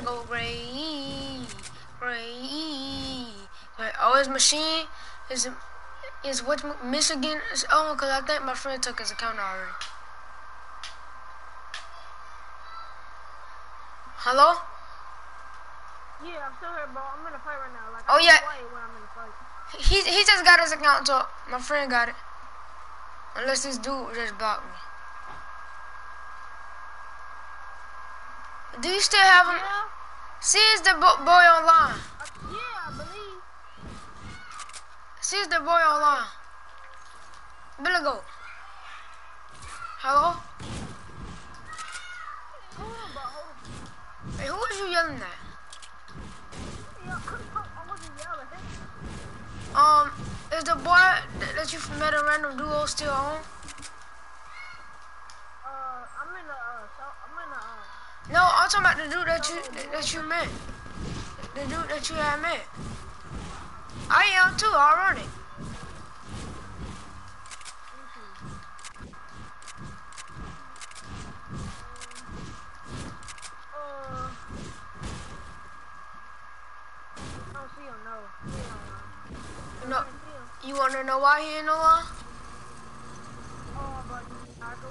Gray, Gray. Wait, oh, his machine is is what Michigan? Is. Oh, cause I think my friend took his account already. Hello? Yeah, I'm still here, bro. I'm in a fight right now. Like, oh, yeah. when I'm fight. He, he just got his account, so my friend got it. Unless this dude just blocked me. Do you still have him? Yeah. See, is the bo boy online? Yeah, I believe. See, is the boy online? Billy Goat. Hello? Hold. Hey, who was you yelling at? I wasn't yelling. Um, is the boy that, you met a random duo still on? Uh, so, I'm in the, uh, No, I'm talking about the dude that you that, you met. The dude that you had met. I am too, already. I don't see no. He don't, uh, No, I can't see him. you wanna know why he ain't no line? Oh, but, Michael.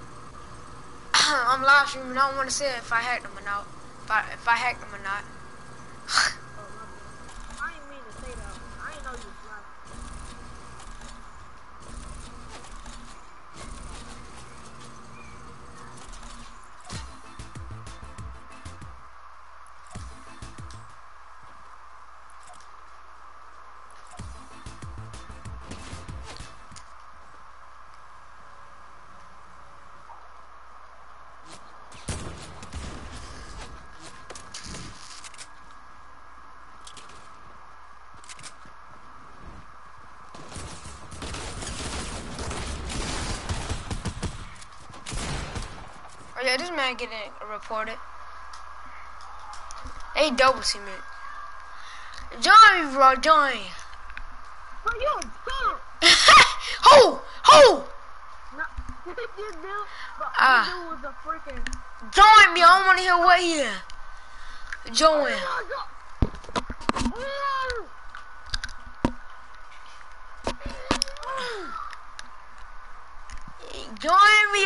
I'm live streaming. I don't want to say if I hacked them or not. If I if I hacked him or not. Man getting reported. They double team it. Join me, bro. Join. Bro, you a! Who? Who? This dude, bro, Ah. dude was a freaking... Join me. I don't want to hear what he is. Join. Join me.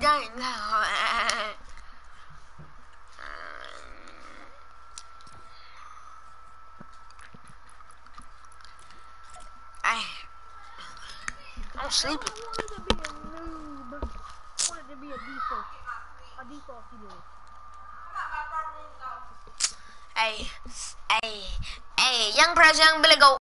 dang. Ay, I'm sleeping. I wanted to be a noob. I'm to be a default. A default. Hey, hey, hey, young president Billy Goat.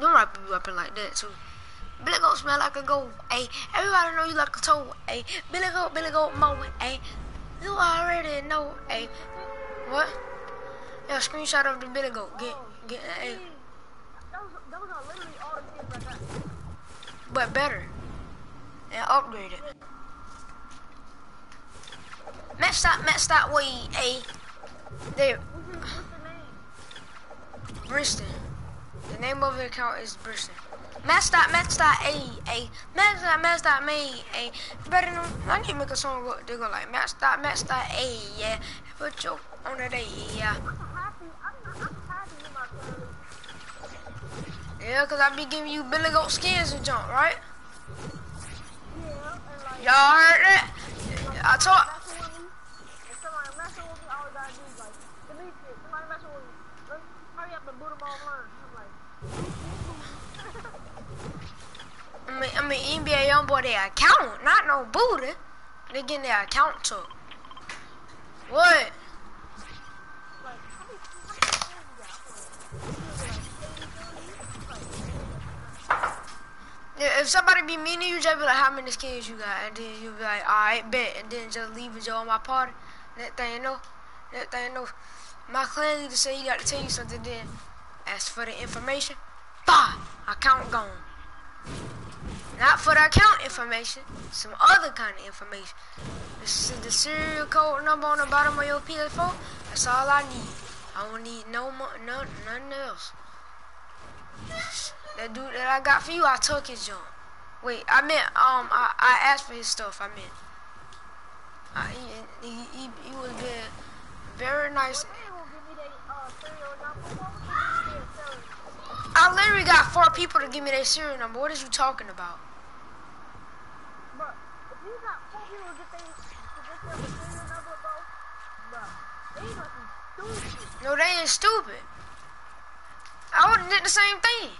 You might be weapon like that too. Billy Goat smell like a goat. Hey, everybody know you like a toe. Hey, Billy Goat, Billy Goat, mo. Hey, you already know. Hey, what? Yeah, screenshot of the Billy Goat. Get, get, the kids but better and upgraded. Match that, match that way, a. There, What's, what's the name? Briston. The name of the account is Briston. Match that, a, a. Match that, match that, me, a. Better than, I need to make a song go, they go like, a, yeah. Put your on it, a, yeah. Yeah, cause I be giving you Billy Goat skins and junk, right? Y'all heard that? I told, messing with me, if somebody messing with me, all I gotta do is like, Demetrius, somebody messing with me, let's hurry up and boot them offline. I'm like, I mean, I mean, NBA YoungBoy, their account, not no booty. They getting their account took. What? like, how many, how many fans you got? I'm like, like, 80, 30? Like, Yeah, if somebody be mean to you, just be like, how many skins you got? And then you be like, alright, bet. And then just leave it on my party. That thing, you know, that thing, you know, my clan leader say he got to tell you something, then ask for the information. Bah! Account gone. Not for the account information, some other kind of information. This is the serial code number on the bottom of your PS4. That's all I need. I don't need no more, none, nothing else. That dude that I got for you, I took his junk. Wait, I meant um, I, I asked for his stuff. I meant, I, he, he, he, he was very, very nice. I literally got four people to give me their serial number. What is you talking about? But if you got four people to get their to get their serial number, bro, bro, they must be stupid. No, they ain't stupid. I would have did the same thing.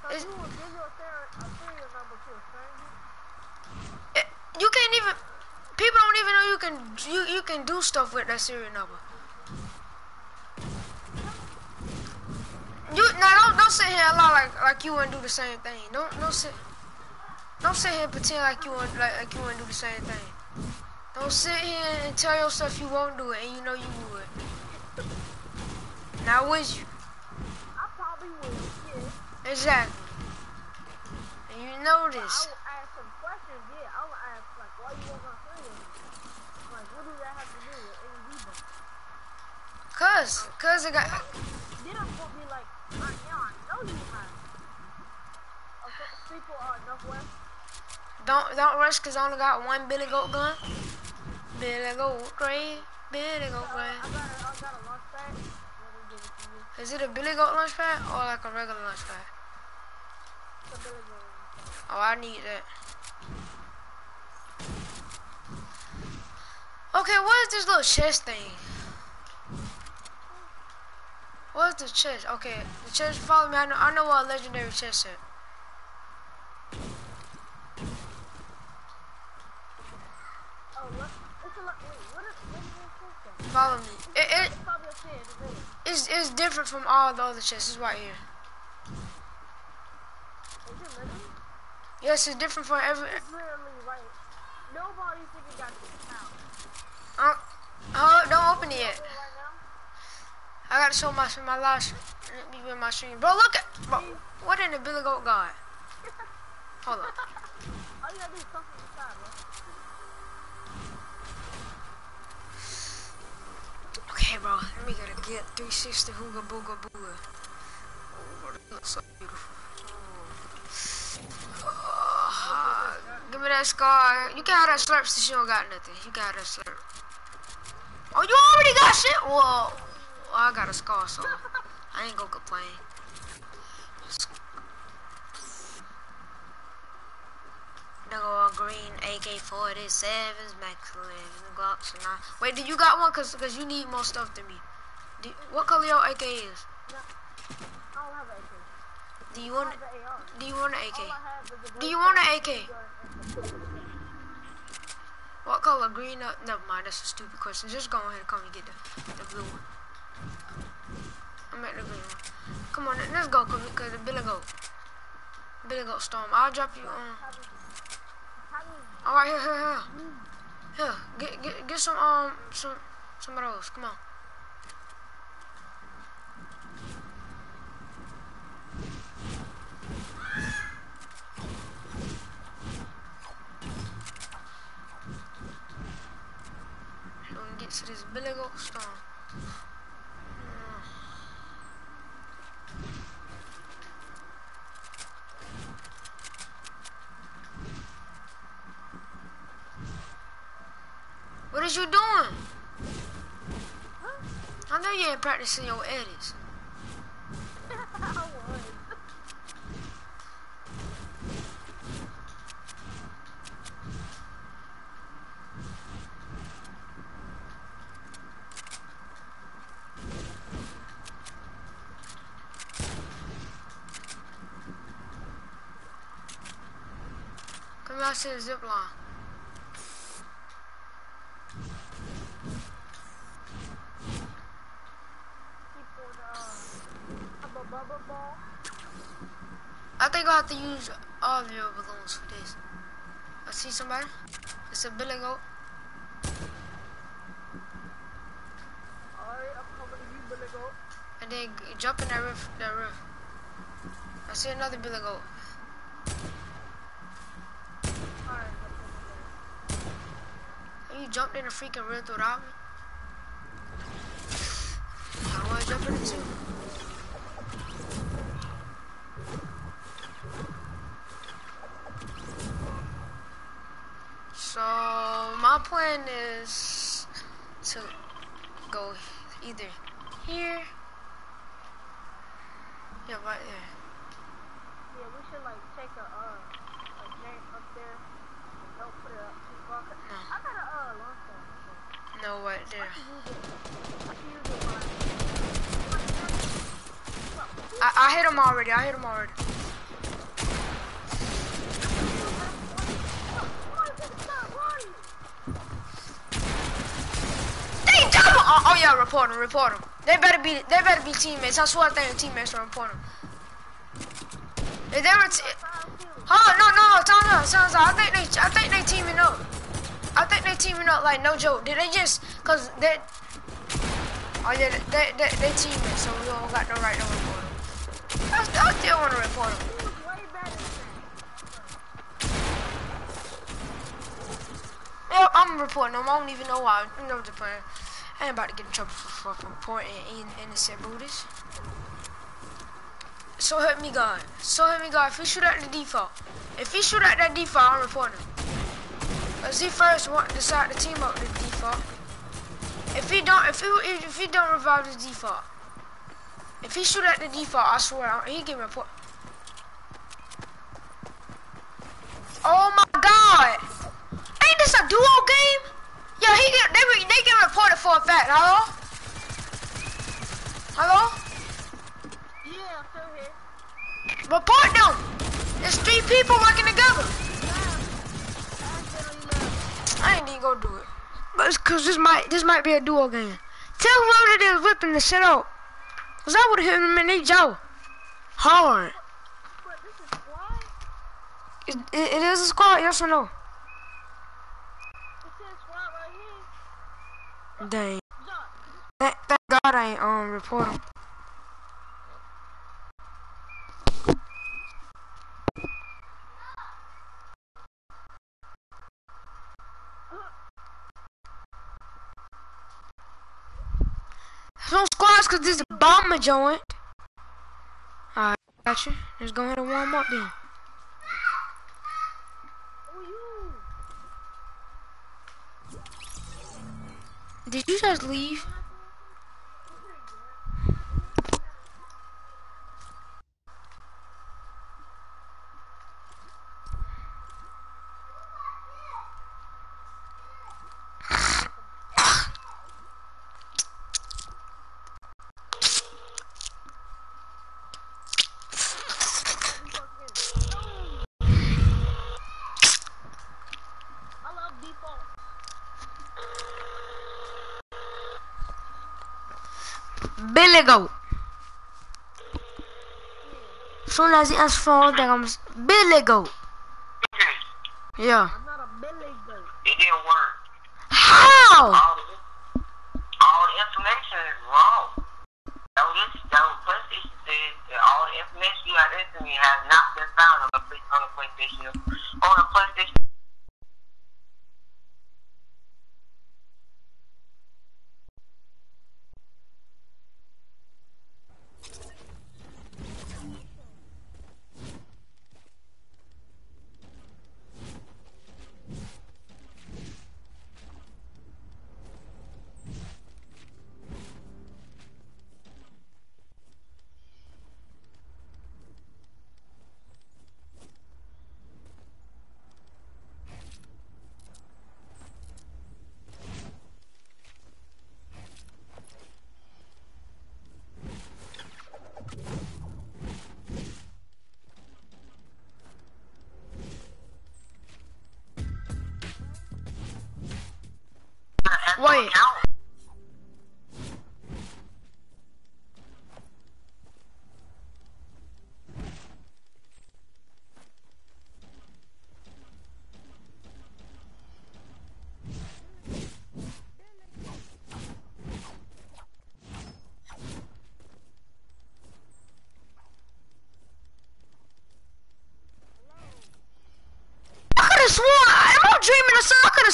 So you will give your serial, serial number to a stranger? It, you can't even. People don't even know you can you you can do stuff with that serial number. Now don't don't sit here and lie like like you wouldn't do the same thing. Don't don't sit don't sit here and pretend like you want like, like you wouldn't do the same thing. Don't sit here and tell yourself you won't do it and you know you would. Now would you? I probably will, yeah. Exactly. And you know I this. will ask some questions, yeah. I will ask, like, why you want my? Like, what do that have to do with? Cause, cause it got Don't don't rush cause I only got one Billy Goat gun. Billy Goat Gray, Billy Goat Gray. Is it a Billy Goat lunch pad or like a regular lunch Goat. Oh, I need that. Okay, what is this little chest thing? What's the chest? Okay, the chest. Follow me. I know. I know what a legendary chest is. Oh, what? It's a lot. Wait, what is, what is this system? Follow me. It, it It's probably a kid, isn't it's, different from all the other chests. It's right here. Is it living? Yes, it's different from every. It's literally right. Nobody freaking got this. Uh, oh, don't open it yet. I gotta show my my last me with my stream. Bro, look at bro. What in the Billy Goat got? Hold on. All you gotta do is something inside, bro. Okay, bro. Let me get a get 360 hooga booga booga. Oh, that looks so beautiful. Oh. Give me that scar. You can have that slurp since you don't got nothing. You got that slurp. Oh, you already got shit? Well, I got a scar, so I ain't gonna complain. There go a green AK-47s, Max 11, Glocks, and I. Wait, do you got one? Cause, cause you need more stuff than me. Do, what color your AK is? No, I don't have an AK. Do you want? have the AR. Do you want an AK? All I have is a Do you want an AK? What color? Green? Uh, never mind. That's a stupid question. Just go ahead and come and get the, the blue one. I'm at the green one. Come on, let's go, cause, cause the Billy Goat. Billy Goat Storm. I'll drop you. Do All right, here, here, here. Here, get, get, get some, um, some, some of those. Come on. get to this Billy Goat storm. What is you doing? I know you ain't practicing your edits. Come out to the zip line. Keep on, uh, I'm a bubble ball. I think have to use all of your balloons for this. I see somebody. It's a Billy Goat. Alright, I'm coming to you, Billy Goat. And then jump in that roof. That roof. I see another Billy Goat. Alright, I'm coming there. And you jumped in the freaking roof without me. I want to jump in it too. So my plan is to go either here. Yeah, right there. Yeah, we should like take a uh a drink up there. and Don't put it up too far. No. I got a uh long time. No, right there. I can use it. I can use it mine. I, I hit him already. I hit him already. They double. Oh, oh yeah, report him. Report him. They better be. They better be teammates. I swear they are teammates. Report him. If they were. T- oh no no no! Out. Time out. I think they. I think they teaming up. I think they teaming up. Like no joke. Did they just? Cause they. Oh yeah, they they, they teammates. So we don't got no right to report them. I, I still want to report them. I'm reporting them. I don't even know why. You know what the plan. I ain't about to get in trouble for in innocent booties. So help me God. So help me God. If he shoot at the default, if he shoot at that default, I'm reporting him. Cause he first want to decide to team up the default. If he don't, if he if he don't revive the default, if he shoot at the default, I swear I- he give me a report. Oh my God! Ain't this a duo game? Yeah, he get they they get reported for a fact. Hello? Hello? Yeah, I'm still here. Report them. There's three people working together. I ain't even gonna do it. But it's cause this might this might be a duo game. Tell whoever it is whipping the shit out. Cause I would have hit him in their jaw. Hard. But this is squad. It, it, it is a squad, yes or no? It says squad right here. Dang. Thank, thank God I ain't um report him. Some squads cause this bomber joint. Alright, got you. Let's go ahead and warm up then. Did you just leave? I love default. Goat. Soon as he answers phone, I'm Billy Goat. Yeah.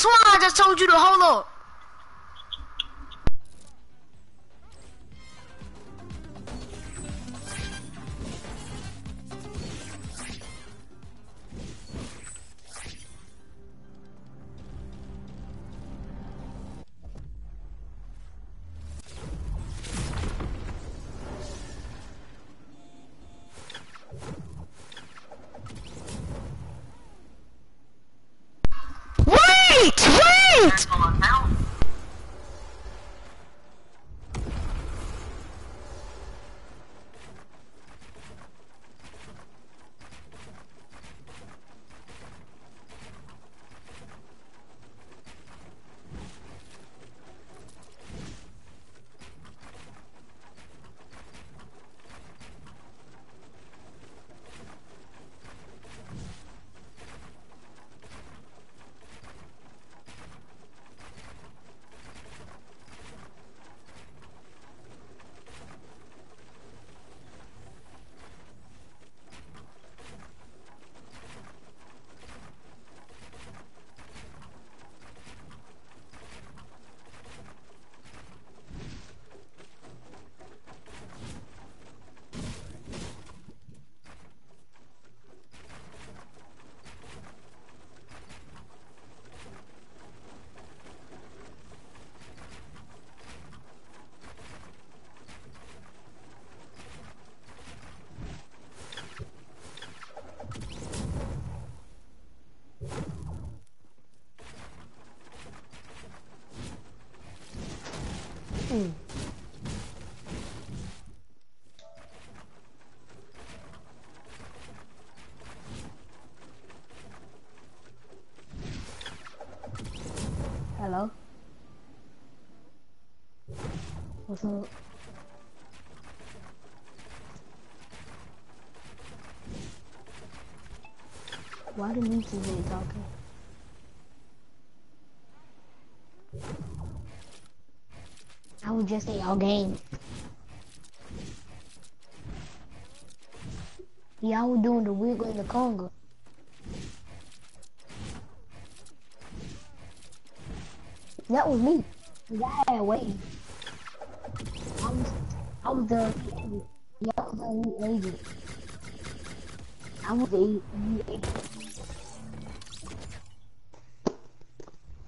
Have sworn I just told you to hold up. What's up? Why the Nietzsche's ain't talking? I was just at y'all game. Y'all was doing the wiggle in the conga. That was me. 'Cause I had waiting. I was, I was the, yeah, I was the elite agent. I was the elite agent.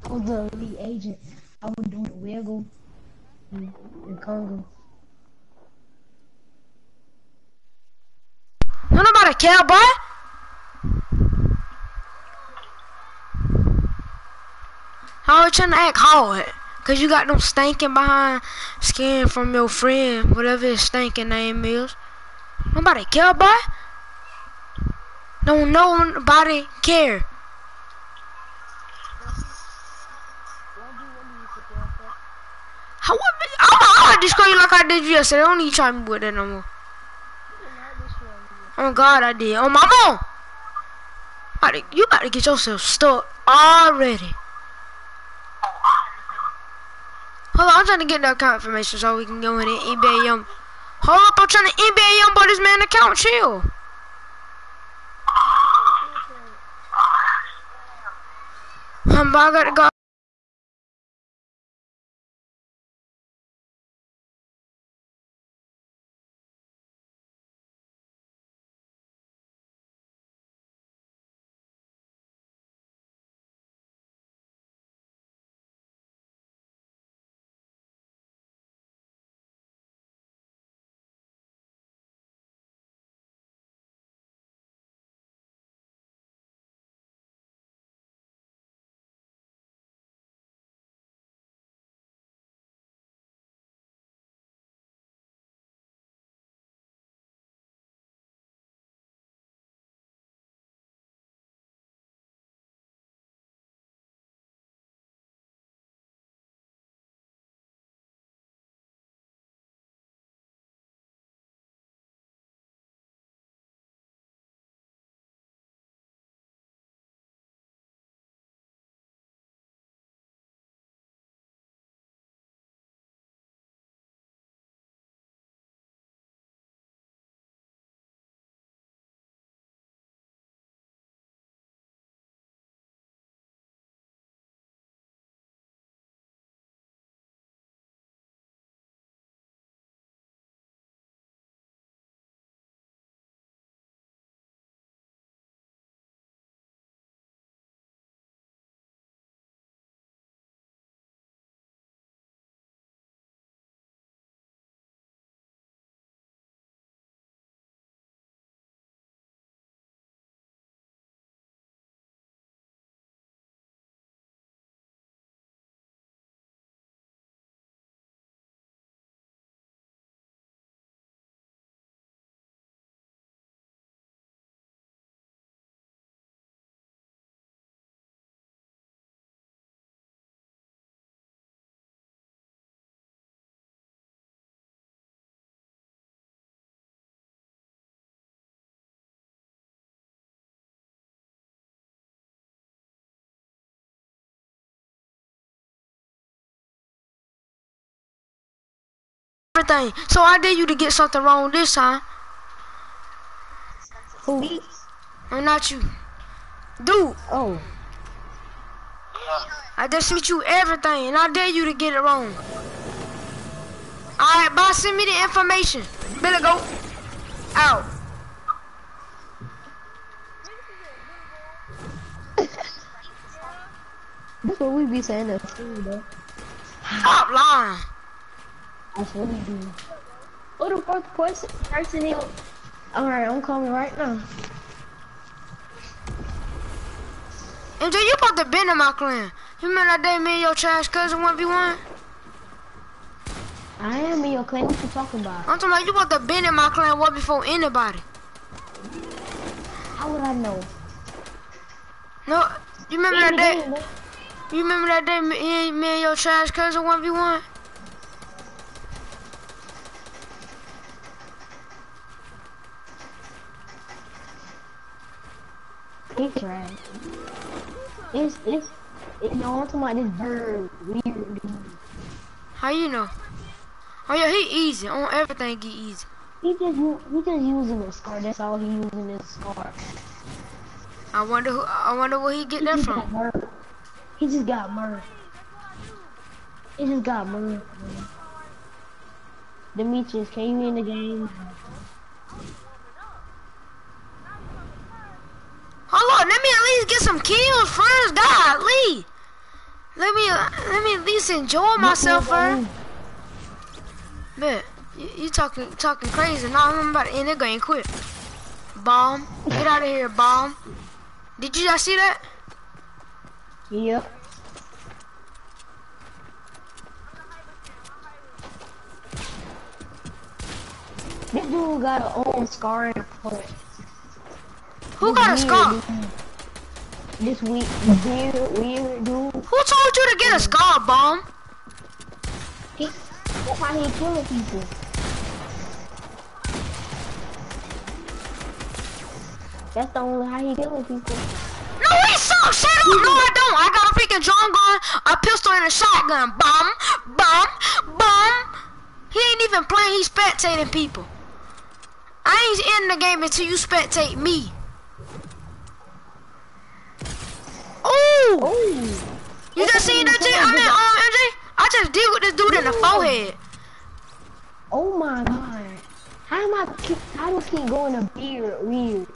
I was the elite agent. I was doing the wiggle and, and Congo. Don't nobody care, boy. How you trying to act hard? Cause you got them stinking behind skin from your friend, whatever his stinking name is. Nobody care, boy. Don't nobody care. How would be, I'm gonna destroy you like I did you yesterday. Don't even try me with that no more. Oh God, I did. Oh my mom. You about to get yourself stuck already. Hold on, I'm trying to get the account information so we can go in and eBay him. Hold up, I'm trying to eBay but this man account chill. Um, I gotta go. Everything. So I dare you to get something wrong this time. Who me? Not you. Dude, Oh. I just sent you everything and I dare you to get it wrong. Alright, boss, send me the information. Billy, go. Out. That's what we be saying at school, though. Stop lying. That's what we do. Who the first person, person here? Alright, I'm coming right now. MJ, you supposed to been in my clan. You remember that day me and your trash cousin 1v1? I am in your clan. What you talking about? I'm talking about you supposed to been in my clan way before anybody. How would I know? No, you remember that day? You remember that day me, me and your trash cousin 1v1? It's trash. It's, it's, it, no, I'm talking about this bird. Weird dude. How you know? Oh yeah, he easy. On everything get easy. He just, he just using a scar. That's all he using is scar. I wonder who. I wonder where he get He that from. He just got murdered. He just got murdered. Demetrius, can you in the game? Hold on, let me at least get some kills first. Golly. Let me uh, let me at least enjoy myself first. Bet. You, you talking talking crazy. Now I'm about to end the game quick. Bomb. Get out of here, bomb. Did you just see that? Yep. This dude got an old scar in the foot. Who got a Weird scar? This week, weird, weird dude. Who told you to get a scar, bomb? He, that's how he killing people. That's the only how he killing people. No, he sucks. Shut up. No, I don't. I got a freaking drum gun, a pistol, and a shotgun. Bomb, bomb, bomb. He ain't even playing. He's spectating people. I ain't in the game until you spectate me. Ooh. Oh, You just seen that, J? I mean, um, MJ? I just deal with this dude in the forehead. oh my god. How am I? Keep, how do keep going to beard weird?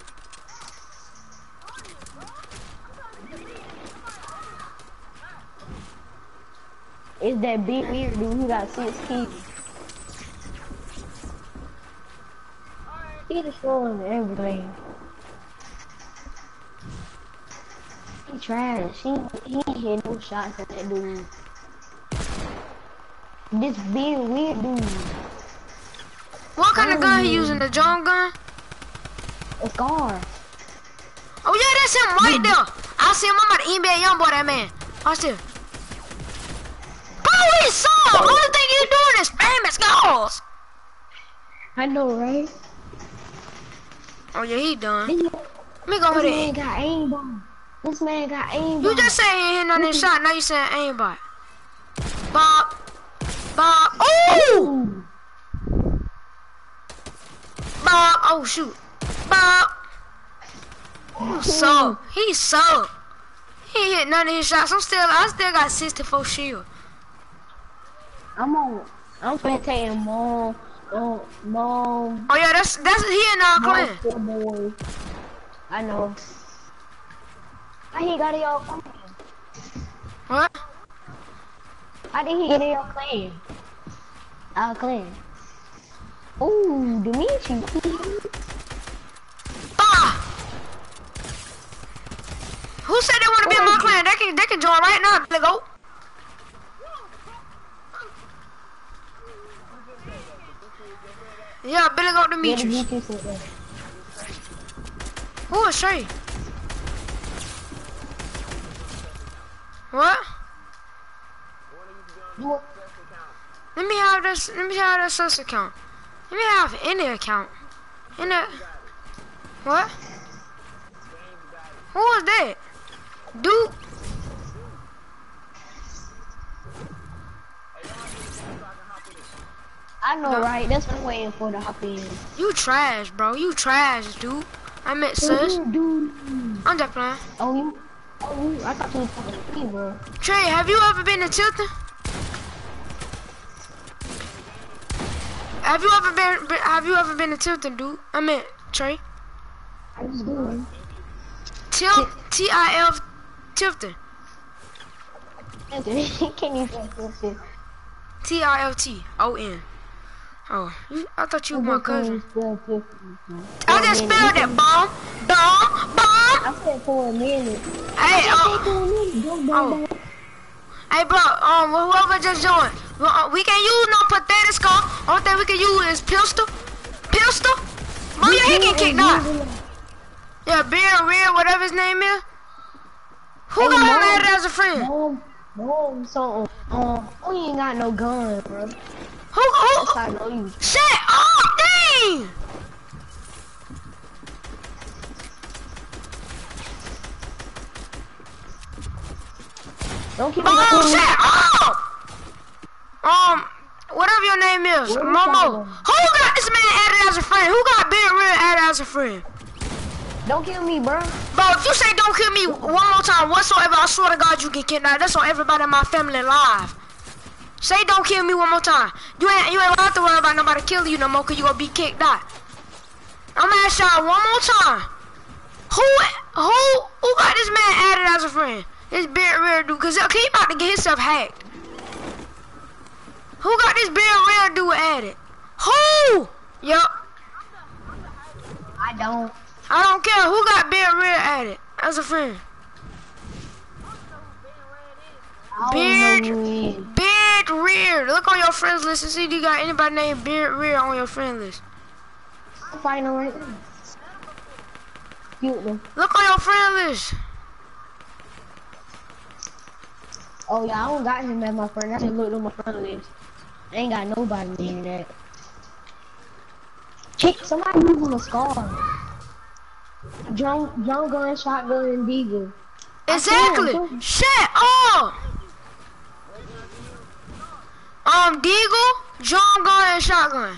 It's that big weird dude who got six keys. He destroying everything. He trash. He he ain't hit no shots at that dude. This big weird dude. What kind of gun he oh. using? The drum gun? A scar. Oh yeah, that's him right mm. there. I see him. I'm about to email young boy that man. Watch this. He's soft. Only thing you doing is spamming scores. I know, right? Oh yeah, he done. Let me go over there. got aimbot. This man got aimbot. You just said he ain't hitting on this shot. Now you saying aimbot. Bob. Bob. Oh! Bob. Oh shoot. Bob. Oh, so he so. He hit none of his shots. I'm still. I still got 64 shield. I'm on. I'm spectating mom. Oh, mom. Oh yeah, that's that's he in our clan. I know. How he got in your clan? What? How did he get in your clan? Our clan. Ooh, Dimitri. Ah! Who said they want to be in my clan? They can they can join right now. Let go. Yeah, Billy go to Yeah, Demetrius. Who is Shay? What? You- Let me have this. Let me have this sus account. Let me have any account. Any. What? Who was that? Dude. I know, No. right? That's what I'm waiting for to hop in. You trash, bro. You trash, dude. I meant sis. Dude, dude. I'm just playing. Oh, you. Oh. I thought you was talking me, bro. Trey, have you ever been to Tilton? Have you ever been, have you ever been to Tilton, dude? I meant Trey. I was doing. Til T I L Tilton. Can you say something? T I L T O N. Oh, I thought you were my cousin. I just spelled it, bomb, bomb, bomb. I said for a minute. Hey, uh, for a minute. Go, go, Oh. hey, bro. Um, whoever just joined, uh, we can use no pathetic skull. Only thing we can use is pistol, pistol. Bro, yeah, he can kick that. Yeah, beer, real, whatever his name is. Who Hey, got him Mom. added as a friend? Mom, mom, so, um, we ain't got no gun, bro. Who, who, I know you. shit, oh, dang. Don't keep Oh, me shit, oh. Um, whatever your name is, Momo. Who got this man added as a friend? Who got Real added as a friend? Don't kill me, bro. Bro, if you say don't kill me one more time whatsoever, I swear to God you get kidnapped. That's on everybody in my family live. Say don't kill me one more time. You ain't you ain't have to worry about nobody killing you no more cause you gonna be kicked out. I'm gonna ask y'all one more time. Who who who got this man added as a friend? This beard real dude, cause he about to get himself hacked. Who got this beard real dude added? Who? Yup. I don't. I don't care who got beard real added as a friend. Beard. don't know who he is. Beard Rear. Look on your friends list and see if you got anybody named Beard Rear on your friend list. I'm fighting right now. Look on your friend list. Oh yeah, I don't got him as my friend. I just looked on my friend list. I ain't got nobody named that. Kick somebody using a scar. Drum, drum gun, shotgun, and deagle. Exactly. Shut up. Um, Deagle, drum gun, and shotgun.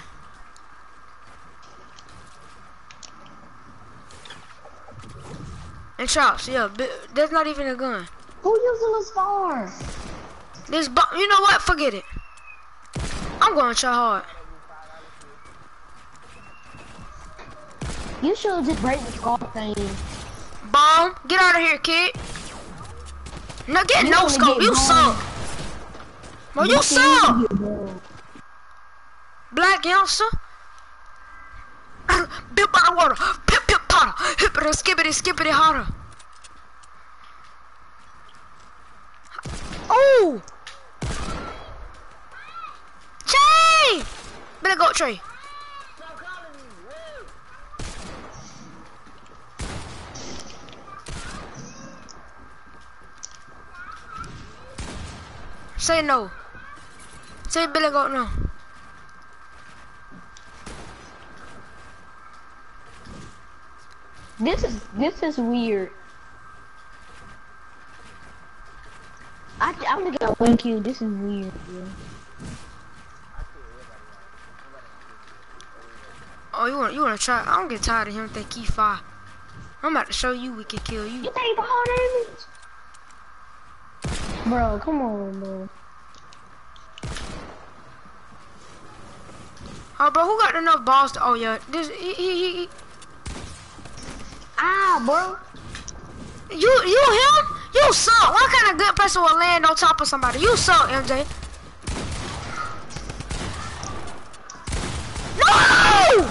And shots, yeah. That's not even a gun. Who using a scar? This, bu- you know what? Forget it. I'm going to try hard. You should just break the scar thing. Bomb, get out of here, kid. No, get You no scope. get You suck. Bro, you suck. Black youngster. Bip by the water. Pip pip potter. Hippity skippity skippity hotter. Oh! Trey! Better go, Trey. Say no. Say Billy Goat no. This is this is weird. I I'm gonna get one kill. This is weird. Bro. Oh, you want you want to try? I don't get tired of him. Think he fire. I'm about to show you we can kill you. You think ball damage? Bro, come on, bro. Oh, bro, who got enough balls to? Oh yeah, this he he, he, he Ah, bro. you you him? You suck. What kind of good person will land on top of somebody? You suck, MJ. No!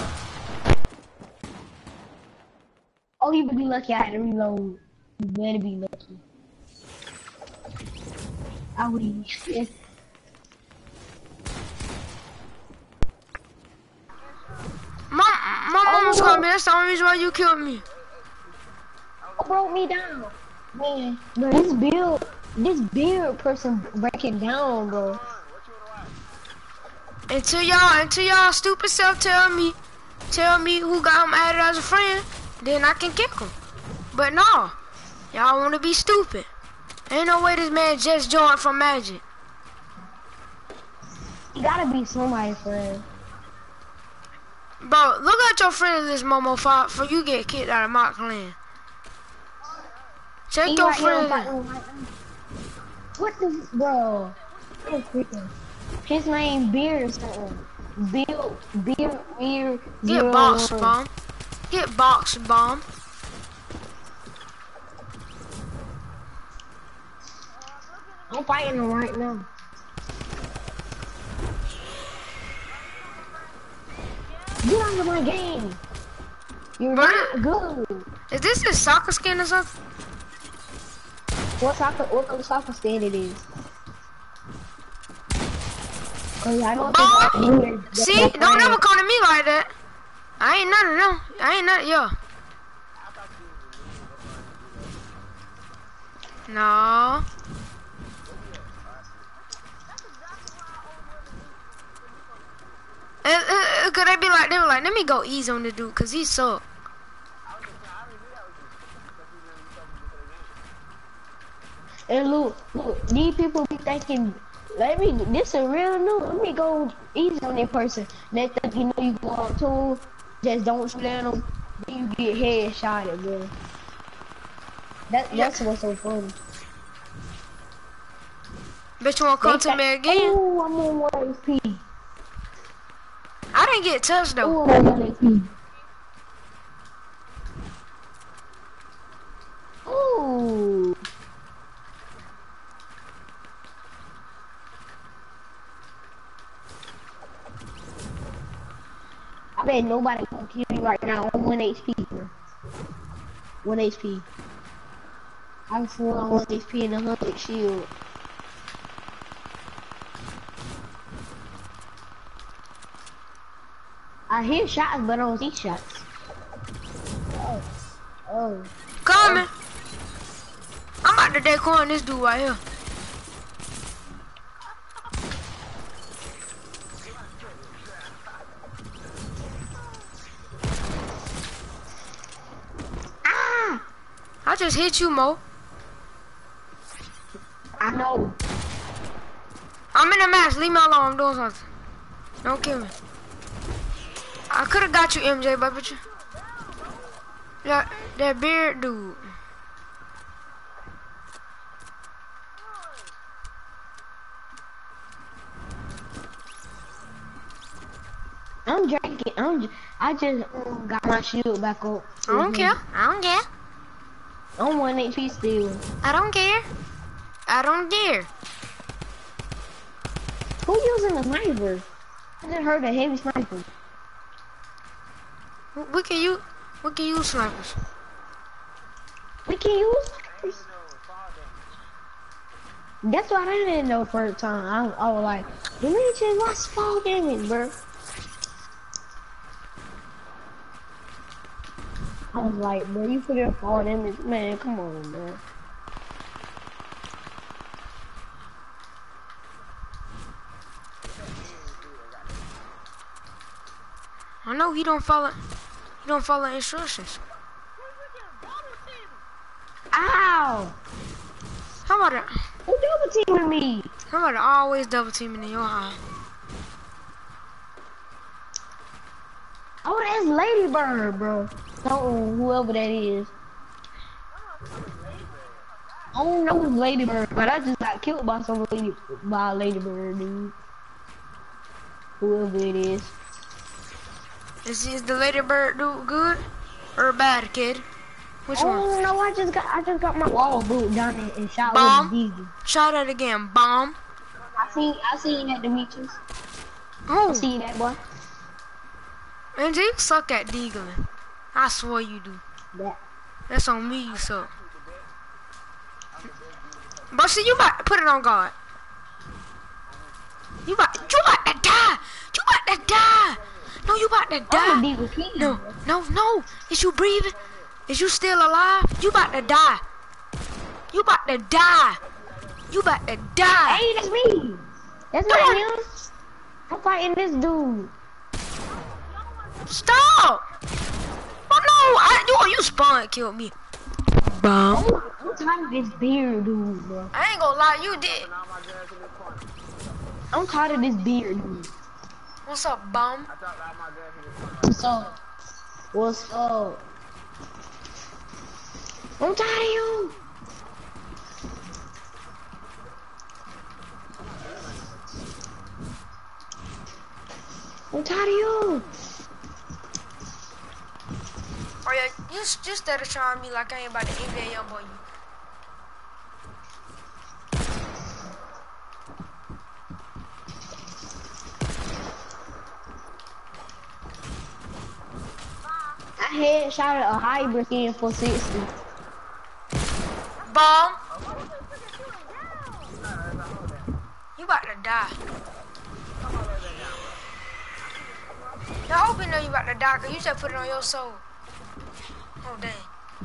Oh, you better be lucky I had to reload. You better be lucky. I would if My my mama's Oh. called me. That's the only reason why you killed me. broke me down. Man, bro, this build, this build person break it down, bro. Until y'all, until y'all stupid self tell me, tell me who got him added as a friend, then I can kick him. But no, y'all want to be stupid. Ain't no way this man just joined from Magic. He gotta be somebody's friend. Bro, look at your friend list, Momo, for you get kicked out of my clan. Check your friend. right here, right here. What the bro? That's freaking- His name Beer or something. Bill Beer Beer Get box bomb. Get box bomb. I'm fighting him right now. Get out of my game. You're Bro. not good. Is this his soccer skin or something? What soccer? What color soccer stand it is? Cause I don't think See, don't ever come to me like that. I ain't none of them. I ain't none yo. No. Uh, uh, uh, could they be like, they were like, let me go easy on the dude, cause he suck. And look, look, these people be thinking, let me, this is real new. Let me go easy on that person. They think you know you go on tour, just don't shoot at them, then you get headshotted, bro. That, that's what's so funny. Bitch, you wanna come They to me again? Ooh, I'm on 1 HP. I didn't get touched though. Ooh, I'm on 1 HP. Ooh. I bet nobody gonna kill me right now. I'm 1 HP, 1 HP. I'm full on 1 HP and a 100 shield. I hear shots, but I don't see shots. Oh. Oh. Coming. I'm about to on this dude right here. Ah! I just hit you, Mo. I know. I'm in a match. Leave me alone. I'm doing something. Don't kill me. I could have got you, MJ, but but you. That, that beard dude. I'm drinking. I'm. j- I just got my shield back up. I don't care. I don't care. I'm one HP still. I don't care. I don't care. Who using a sniper? I just heard a heavy sniper. We can use. We can use snipers. We can use snipers. That's what I didn't know first time. I, I was like, the Legion lost fall damage, bro. I was like, bro, you put your phone in damage, man. Come on, man. I know he don't follow. He don't follow instructions. Ow! How about it? Who double teaming me? How about it always double teaming in your eye? Oh, that's Ladybird, bro. Oh, whoever that is. I don't know who's Ladybird, but I just got killed by some lady by Ladybird, dude. Whoever it is. Is, is the ladybird dude good or bad, kid? Which one? Oh no, I just got I just got my wall boot down and, and shot Bomb? with Deegan. Try that again. Bomb. I seen I seen that Demetrius. I Oh, seen that boy. and you suck at deagling. I swear you do. That That's on me, you suck. But see, you about to put it on guard. You about, you about to die. You about to die. No, you about to die. a Deagle King. No, no, no. Is you breathing? Is you still alive? You about to die. You about to die. You about to die. Hey, that's me. That's not him. I'm fighting this dude. Stop. Oh no, I you you spawn killed me. Bomb. I'm tired of this beard dude, bro. I ain't gonna lie, you did. I'm tired of this beard. dude. What's up, bum? What's up? What's up? I'm tired of you. I'm tired of you. Or yeah, you s- just started trying me like I ain't about to NBA young boy you. I headshot a hybrid skin for 60. Bum. You about to die. I hope you know you about to die, cause you just put it on your soul. Oh dang.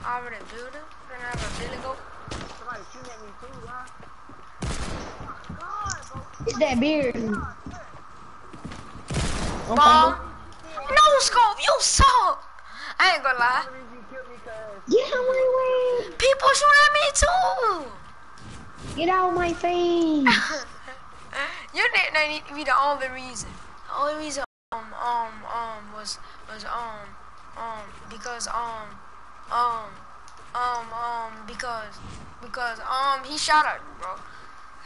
I already built it. Then I have a billy goat. It's that beard. I'm Bum. coming. No scope, you suck. I ain't gonna lie. Get out my way. People shoot at me too. Get out of my face. Your nickname need to be the only reason. The only reason um um um was was um um because um um um um because because um he shot at you, bro.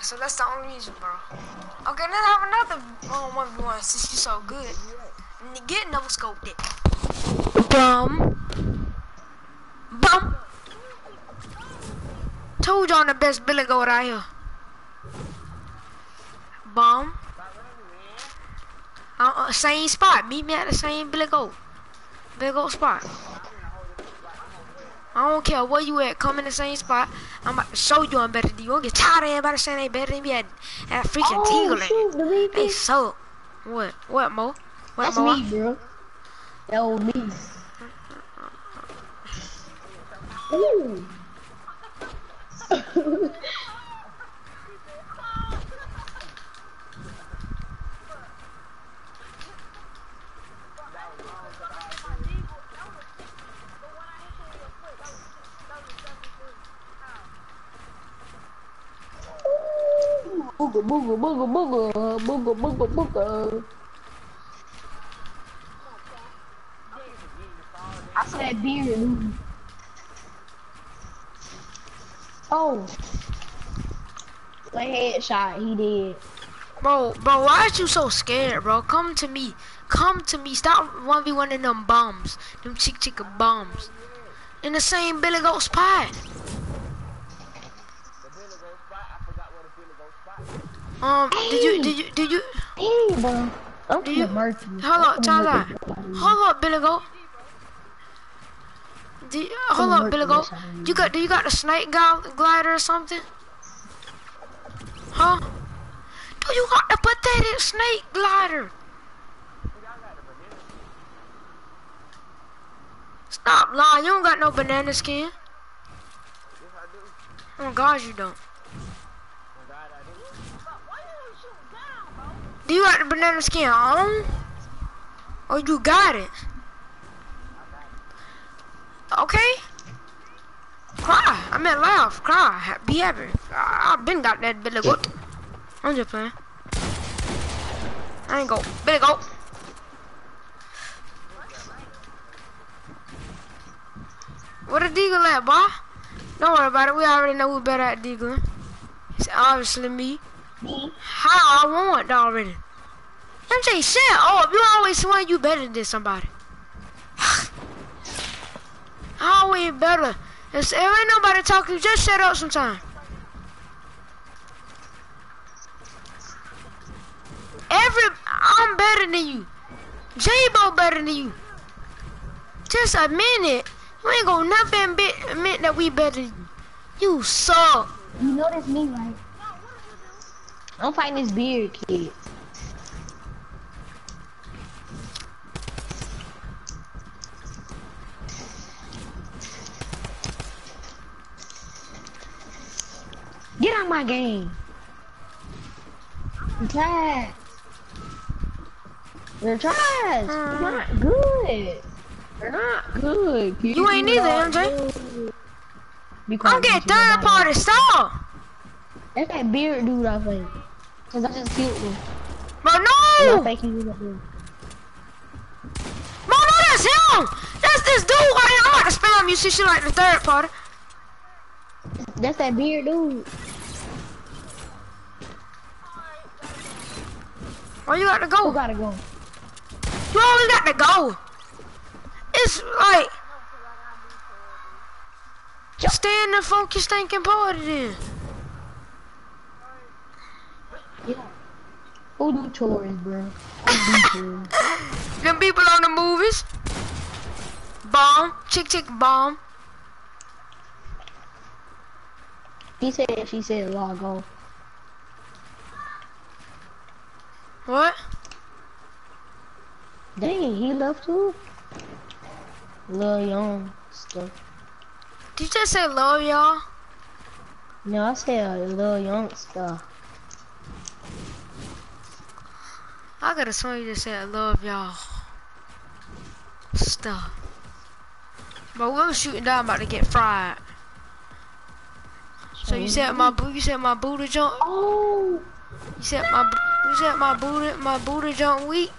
So that's the only reason, bro. Okay, let's have another um one v one since you're so good. Get no scoped it. Bum. Bum. Told y'all the best Billy goat out here. Bum. Uh, uh, same spot. Meet me at the same Billy Goat. Billy Goat spot. I don't care where you at. Come in the same spot. I'm about to show you I'm better than you. Don't get tired of everybody saying they better than me at, at freaking Oh, Tingle. shoot, the lead They suck. What? What, Mo? What, That's Mo? me, bro. That was me. Ooh. Booga booga booga booga booga booga booga. I said beard. Oh. The headshot he did. Bro, bro, why are you so scared, bro? Come to me. Come to me. Stop 1v1 in them bombs. Them chick chicka bombs. In the same Billy Goat spot. Um, did you, did you, did you, Hey, Do you- hold up, you. Hold up, Billy Goat. Hold up, Billy Goat. you. Got, do you got the snake glider or something? Huh? Do you got the pathetic snake glider? Stop lying. You don't got no banana skin. Oh God, you don't. Do you got the banana skin on? Or oh, you got it? Okay. Cry. I meant laugh. Cry. Be happy. I, have been got that Billy Goat. I'm just playing. I ain't go. Billy Goat. What a deagle at, boy? Don't worry about it. We already know who better at deagling. It's obviously me. How I want already. MJ, shut up. You always swear you better than somebody. always better. If, if ain't nobody talking, just shut up sometime. Every, I'm better than you. J-Bo better than you. Just a minute. You ain't gonna never admit, admit that we better than you. You suck. You know that's me, right? I'm fighting this beard kid. Get out my game. You're trash. You're trash. You're not good. You're not good. kid. You ain't either, MJ. good. Be quiet, I'm getting third party. Stop. That's that beard dude I think. Cause I just killed. Bro, I'm no! faking you there. Bro, no, that's him! That's this dude right. I'm about to spam you see shit like the third party. That's that beard dude. Where you got to Who go? gotta go? You only got to go. It's like... Just stay in the funky stinking party then. Yeah. Who do chores, bro? Them people on the movies. Bomb. Chick chick bomb. He said she said log off. What? Dang, he left too. Lil Young stuff. Did you just say love y'all? No, I said Lil Young stuff. I got a song you just said I love y'all. Stuff. But we was shooting down about to get fried. So you said my boo you said my booty jump Oh, you said my you said my booty my booty jump weak?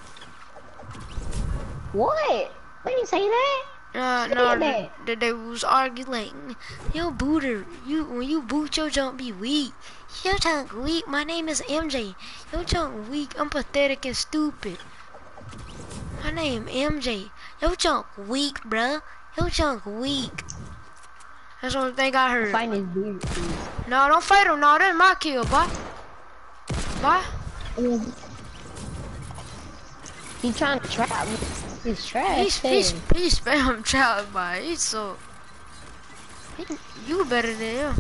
what? Did you say that? Uh, Say no, that. the, they was arguing. Yo, booter, you when you boot your jump be weak. Your junk weak. My name is MJ. Your junk weak. I'm pathetic and stupid. My name MJ. Your junk weak, bruh. Your junk weak. That's the only thing I heard. Find his beard. dude. No, don't fight him. No, that's my kill, boy. Boy. He trying to trap me. He's trash. He's, he's, he's spam child, boy. He's so. He, you better than him.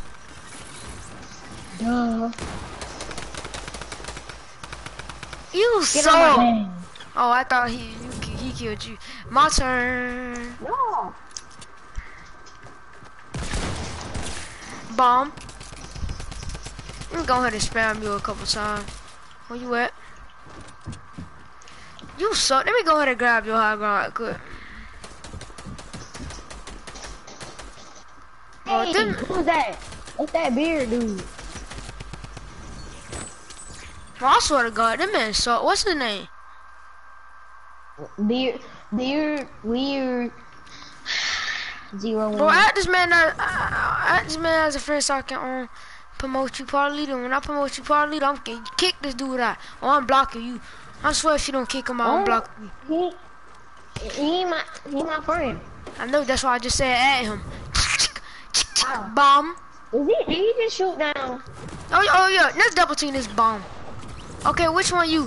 Duh. You Get so. on my. Oh, I thought he you, he killed you. My turn. No. Bomb. I'm gonna go ahead and spam you a couple times. Where you at? You suck. Let me go ahead and grab your high ground right quick. Oh, Hey, them, who's that? What's that beard dude? I swear to God, that man suck. What's his name? Beard, beard, weird. Zero Bro, one. add this man as, uh, add this man as a friend so I can um, promote you party leader. When I promote you party leader, I'm gonna kick this dude out. Or I'm blocking you. I swear if you don't kick him out, I'm Oh. blocking you. He, he my, he my friend. I know that's why I just said at him. Wow. Bomb. Is he? Did he just shoot down? Oh, oh yeah, let's double team this bomb. Okay, which one you?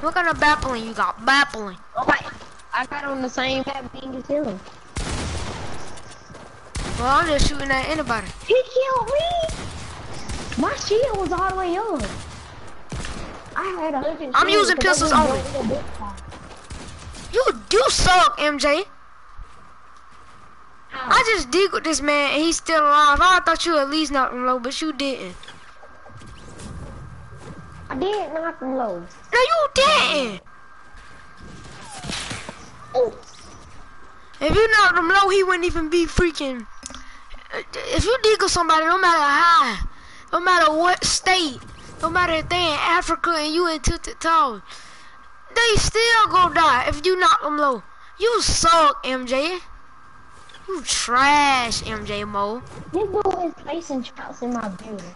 What kind of battling you got? Battling. Oh my! I got on the same map being as him. Well, I'm just shooting at anybody. He killed me. My shield was all the way up. I had a hundred. I'm using pistols only. broke the big time. You, do suck, MJ. Ow. I just dig with this man and he's still alive. I thought you at least knocked him low, but you didn't. I did knock him low. No, you didn't. Oh, If you knocked him low, he wouldn't even be freaking. If you dig with somebody, no matter how, no matter what state, no matter if they in Africa and you in Tilted Tower, they still gonna die if you knock them low. You suck, MJ. You trash, MJ Mo. this dude is placing traps in my building.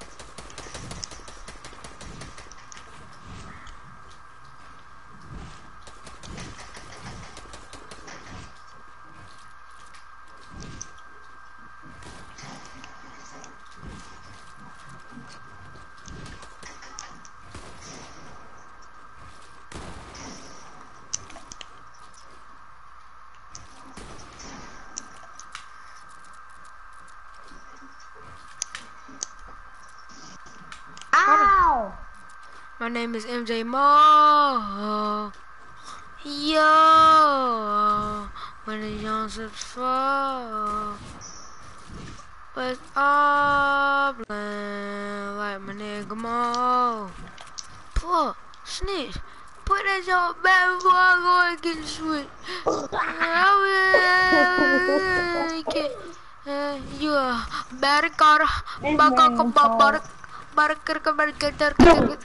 Ow! My name is MJ Mo. Yo, when the young fall, but blind like my nigga Mo. Pull, snitch, put that joke back before I go and get the switch. I will get, uh, you a better buck man a buck, tall. buck, Barker, barker, barker.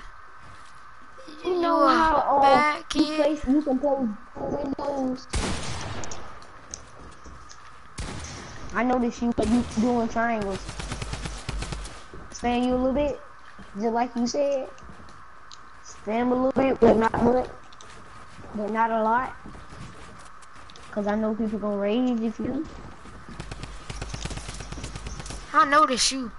You know You how uh, bad you, place, you can play Windows. I noticed you you doing triangles. Spam you a little bit, just like you said. Spam a little bit, but not much, but not a lot. Cause I know people gonna rage if you. I noticed you.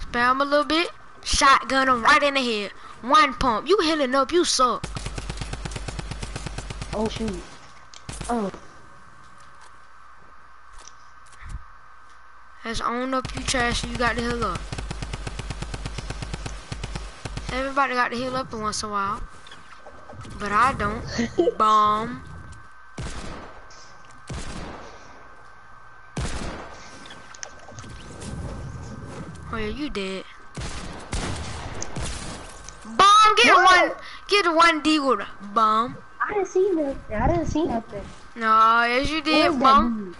Spam a little bit. Shotgun him right in the head. One pump. You healing up. You suck. Oh shoot. Oh. That's own up you trash you got to heal up. Everybody got to heal up once in a while. But I don't. Bomb. Oh yeah, you dead. Bomb, get What? one, get one deagle. Bomb. I didn't see nothing. I didn't see nothing. No, yes you did. Bomb.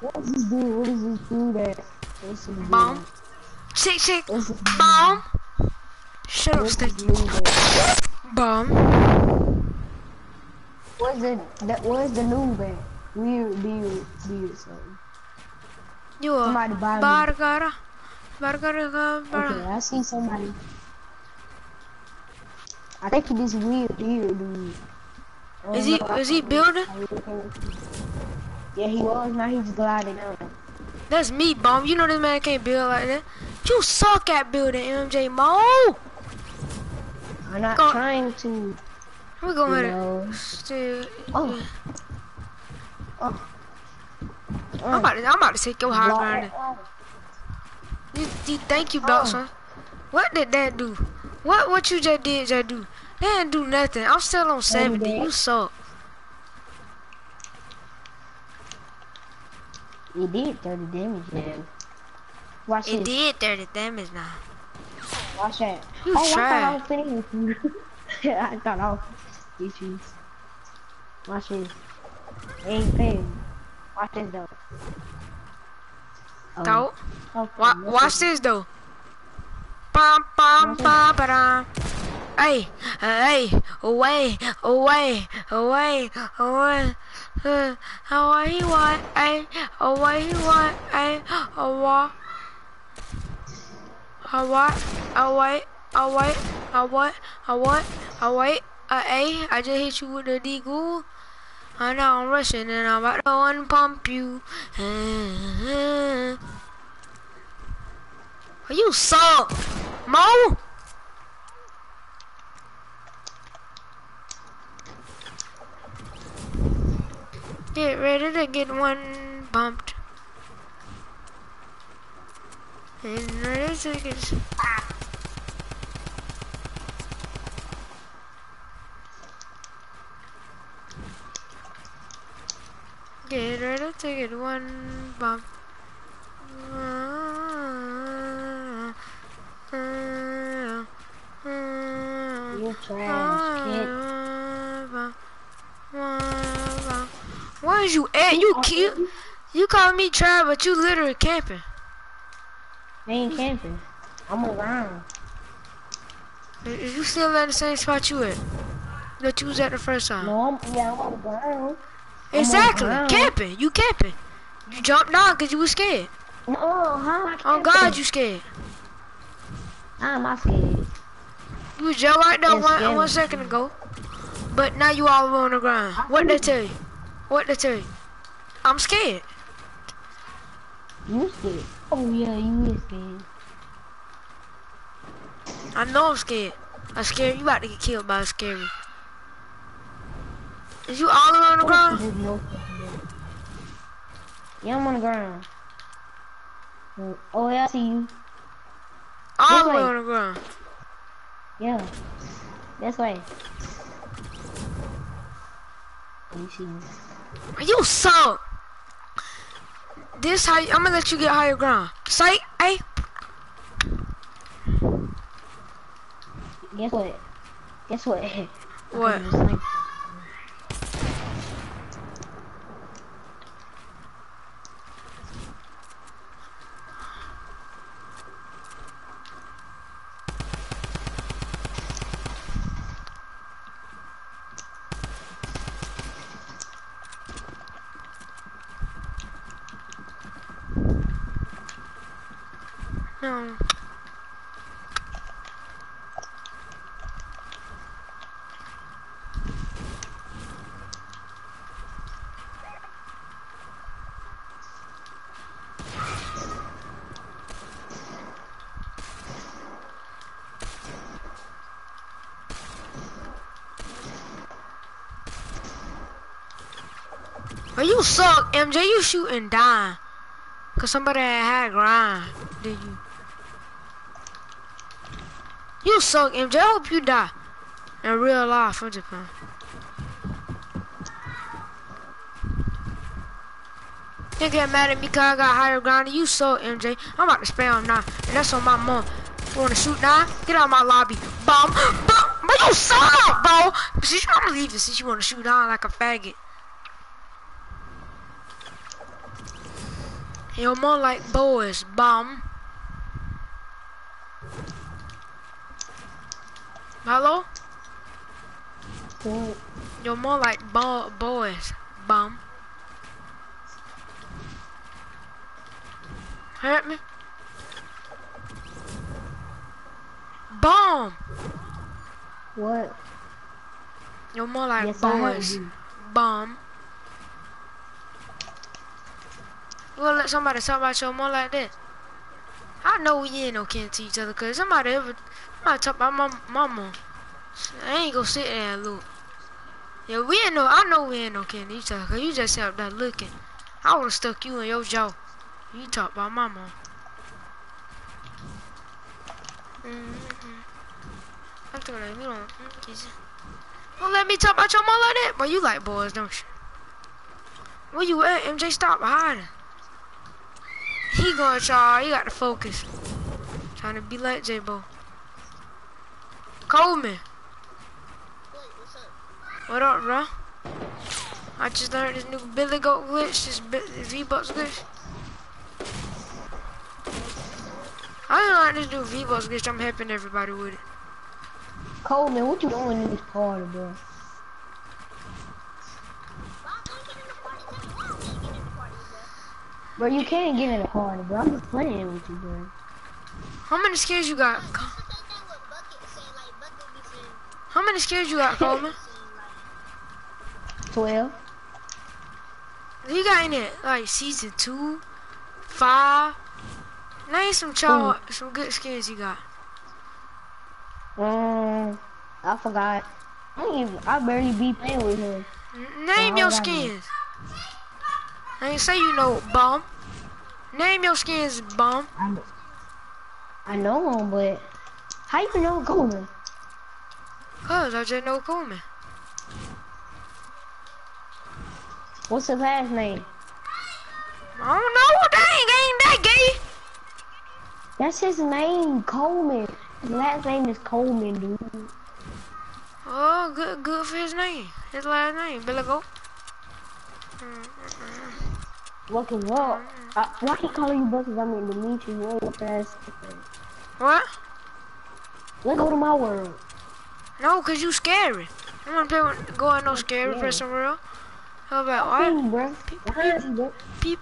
What is this dude? What is this dude that? What's this dude? Bomb. Chick, chick. What's this dude? Bomb. Shut up, What's this stick. dude that? Bomb. What's the that? Where's the new band? Weird, weird, weird something. You a Somebody buy me. Bargara. Bargara. Okay, I see somebody. I think he this weird, weird dude. I Is he is he building? Yeah, he was. Now he's gliding down. That's me, bomb. You know this man can't build like that. You suck at building, MJ Mo. I'm not Go- trying to. We go ahead No. and. Oh. Oh. I'm about to I'm about to take your high ground. it. You, you think you Oh. son? What did that do? What what you just did just do? That didn't do nothing. I'm still on 70. did. You suck. It did 30 damage, man. Watch It this. did 30 damage now. Watch that. You oh, I thought I was finished with you. I thought I was with you. Watch this. It ain't fair. Watch this though. Oh, Go. okay, Wa- watch this though. Bum bum bum ba Hey, hey, away, away, away, away. Uh, away want, hey, away he want, hey, away. Away, away, away, away, away, away. Uh, hey, I just hit you with the deagle. I know I'm rushing and I'm about to unpump you. Uh, uh, uh. You suck, Mo. Get ready to get one bumped. And ready to get. Ready to get one bump. You're trash, kid. Where's you at? You kill. You call me try, but you literally camping. They ain't camping. I'm around. Is you still at the same spot you at? That you was at the first time. No, I'm, yeah, I'm on the ground. I'm exactly. ground. Camping. You camping. You jumped down because you was scared. No, I Oh? God, you scared. How am I scared? You was just right there one, one second ago. But now you all on the ground. What they tell you? What they tell you? I'm scared. You scared? Oh yeah, you is scared. I know I'm scared. I'm scared. You about to get killed by a scary. Is you all on the oh, ground? Fucking way. Yeah, I'm on the ground. Oh, oh yeah, I see you. All the oh, way way. on the ground. Yeah. This way. You. You suck. This high, I'm gonna let you get higher ground. Say, hey, Guess what? Guess what? What? Oh, you suck, MJ. You shooting dying. Cause somebody had grind. Did you? You suck, MJ. I hope you die. In real life, just playing. You get mad at me cause I got higher ground you suck, MJ. I'm about to spam now. And that's on my mom. You wanna shoot now? Get out of my lobby. Bomb. Bomb. But you suck, bro. See, I'm gonna leave it since you wanna shoot down like a faggot. You're more like boys, bum. Hello? What? You're more like bo boys, bum. Hurt me? Bum! What? You're more like Yes, boys, bum. You gonna let somebody talk about you more like that? I know we ain't no kin to each other, cause somebody ever, somebody talk about my mama. I ain't gonna sit there and look. Yeah, we ain't no, I know we ain't no kin to each other, cause you just out there looking. I would've stuck you in your jaw. You talk about mom. Mm-hmm. I'm thinking like, you don't, mm. Don't let me talk about your mom like that. But you like boys, don't you? Where you at, MJ? Stop hiding. He gonna try. He got to focus. Trying to be like J-Bo. Coleman. Wait, what's up? What up, bro? I just learned this new Billy Goat glitch, this V-Bucks glitch. I learned this new V-Bucks glitch. I'm helping everybody with it. Coleman, what you doing in this party, bro? Bro, you can't get in the party, bro. I'm just playing with you, bro. How many skills you got? How many skills you got, Coleman? 12. You got in it like season two, five. Name some child, some good skins you got. Um, I forgot. I even, I barely be playing with him. Name how your would I know? skins. I ain't say you know bum. Name your skins, bum. I, I know him, but how you know Coleman? Cause I just know Coleman. What's his last name? I don't know. Dang, ain't that gay? That's his name, Coleman. His last name is Coleman, dude. Oh, good, good for his name. His last name, Billy Goat. Look him up. Uh, why keep calling you brothers? I mean, Dimitri, you ain't fast. What? Let's go to my world. No, cause you scary. I wanna play with, go in no scary Yeah. person real. How about I see what? you, bro. I see you. Peep.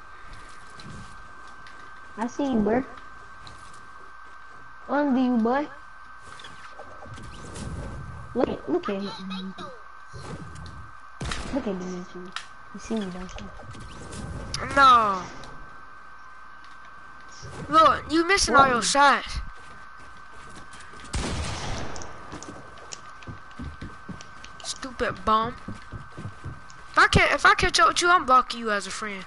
I see you, bro. Under you, boy. Look at, look at him. Look at Dimitri. You see me, don't you? No. Look, you missing all your shots. Stupid bum. If I can if I catch up with you, I'm blocking you as a friend.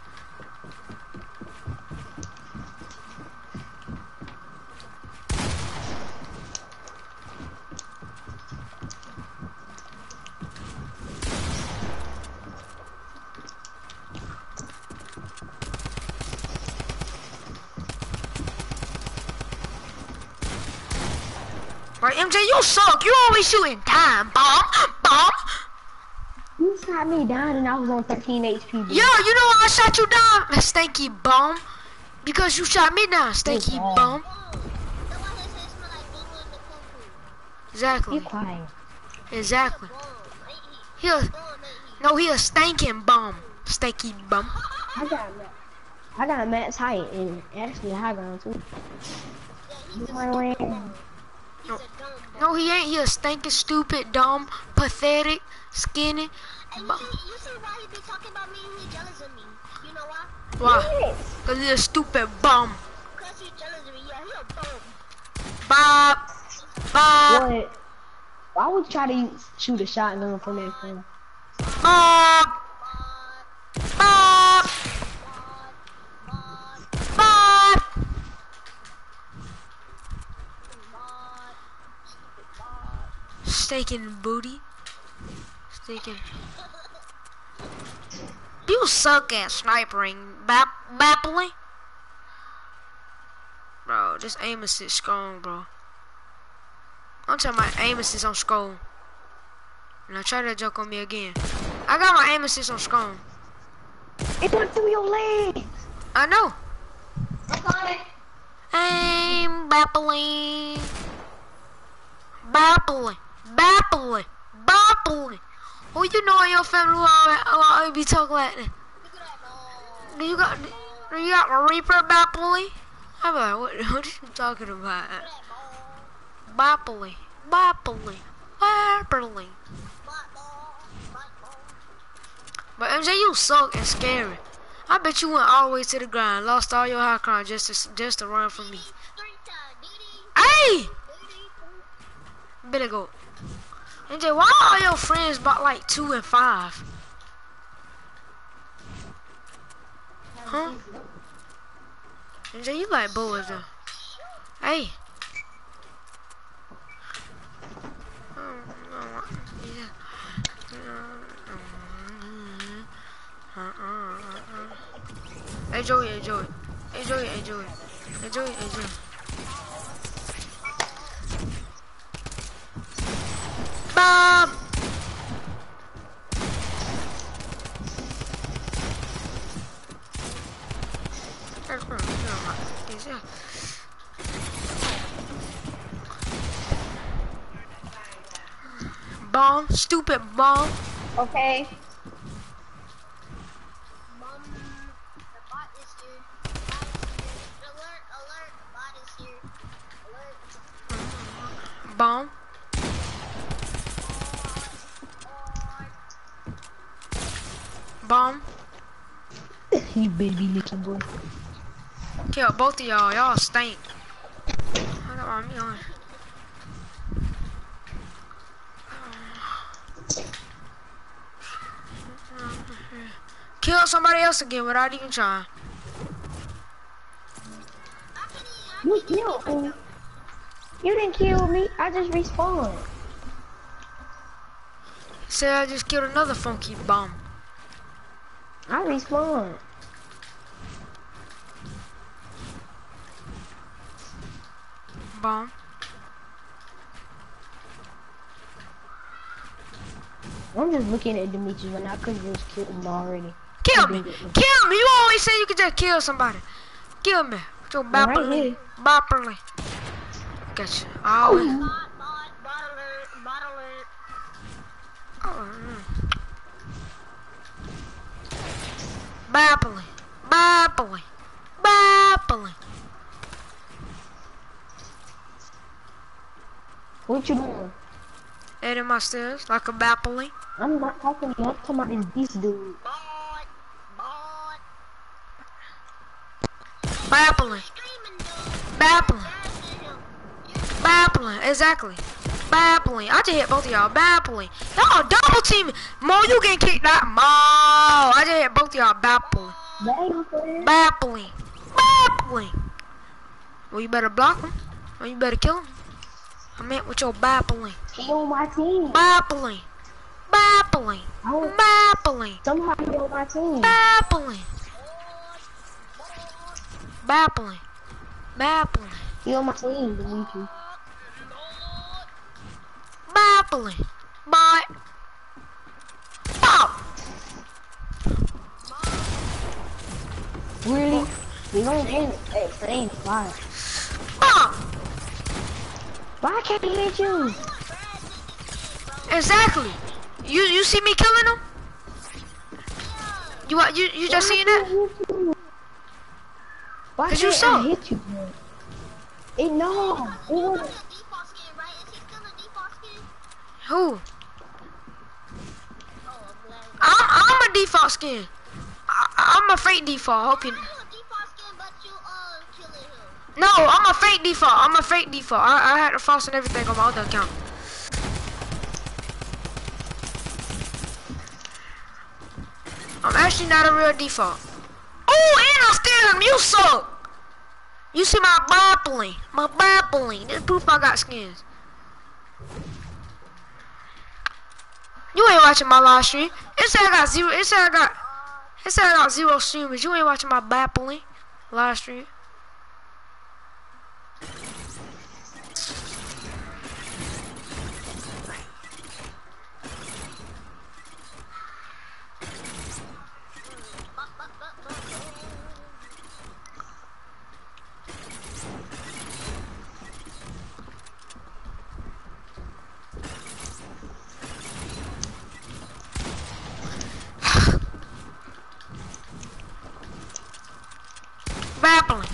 Right, MJ, you suck. You always shooting time, bomb, bomb. You shot me down and I was on 13 HP. bro. Yo, you know why I shot you down, stinky bum? Because you shot me down, stinky bad. bum. Be Exactly, quiet. exactly. He a, no, he a stinking bum, stinky bum. I got Matt. I got Matt's height and actually high ground too. No, no, he ain't. He a stinking, stupid, dumb, pathetic, skinny. And you see, you see why he be talking about me he jealous of me. You know why? Why? Cause he a stupid bum. Cause he jealous of me. Yeah, he a bum. Bob. Bob. What? Why would you try to shoot a shotgun from that phone? Bob. Bob. Bob. Stinking booty. Stinking. You suck at snipering, bap bappling. Bro, this aim assist strong, bro. I'm telling my aim assist on skull. Now try that joke on me again. I got my aim assist on skull. It went through your legs. I know. I got it. Aim bappling. Bappling. Bappling. Bappling. Who you know in your family who always, who always be talking like that? Do you got do you got a Reaper bappling? I'm like, what, what are you talking about? Bappling. Bappling. Bappling. But MJ, you suck and scary. I bet you went all the way to the ground, lost all your high ground just to just to run from me. Hey, Billy Goat. MJ, why are your friends about like two and five? Huh? MJ, you like boys though. Hey. Hey Joey, hey Joey. Hey Joey, hey Joey. Hey Joey, hey Joey. Bob! Bomb, stupid bomb. Okay. Mom, Bomb. you baby little boy. Kill both of y'all. Y'all stink. I don't me on. Kill somebody else again without even trying. You killed me. You didn't kill me. I just respawned. Say I just killed another funky bomb. I respawned. Bomb. I'm just looking at Demetrius and I could just kill him already. Kill me. Kill me. You always say you could just kill somebody. Kill me. With your Right bopperly. Bopperly. Gotcha. Always. Bot, bot, bot alert, bot alert. Oh, mm. Bappling. Bappling. Bappling. What you doing? Adding my stairs like a bappling. I'm not talking to you. I'm talking about this beast dude. Bot, bot. Bappling. Screaming, dude. Bappling. Faster him. Bappling. Exactly. Bappling. I just hit both of y'all. Bappling. Y'all double teaming. Mo, you getting kicked out. Mo. I just hit both of y'all. Bappling. Dang, friend. Bappling. Bappling. Well, you better block him. Or you better kill him. I meant with your bappling. He on my team. Bappling. Bappling. Oh, Bappling. somehow he on my team. Bappling. Bappling. Bappling. He on my team, Demetrius. Bappling. Bye. Bop. Really? We don't Hey, it ain't fire. Bop. Why can't he hit you? Exactly. You you see me killing him? You? You you just seen that? Why Cause you I hit you, bro? It no. It Who? Oh, I'm. I'm, I'm a default skin. I, I'm a fake default. Hope you. How you a default skin, but you uh? No, I'm a fake default. I'm a fake default. I, I had the false and everything on my other account. I'm actually not a real default. Oh, and I still him. You suck. You see my babbling, my babbling. This proof I got skins. You ain't watching my live stream. It said I got zero. It said I got. It said I got zero streamers. You ain't watching my babbling live stream. babbling.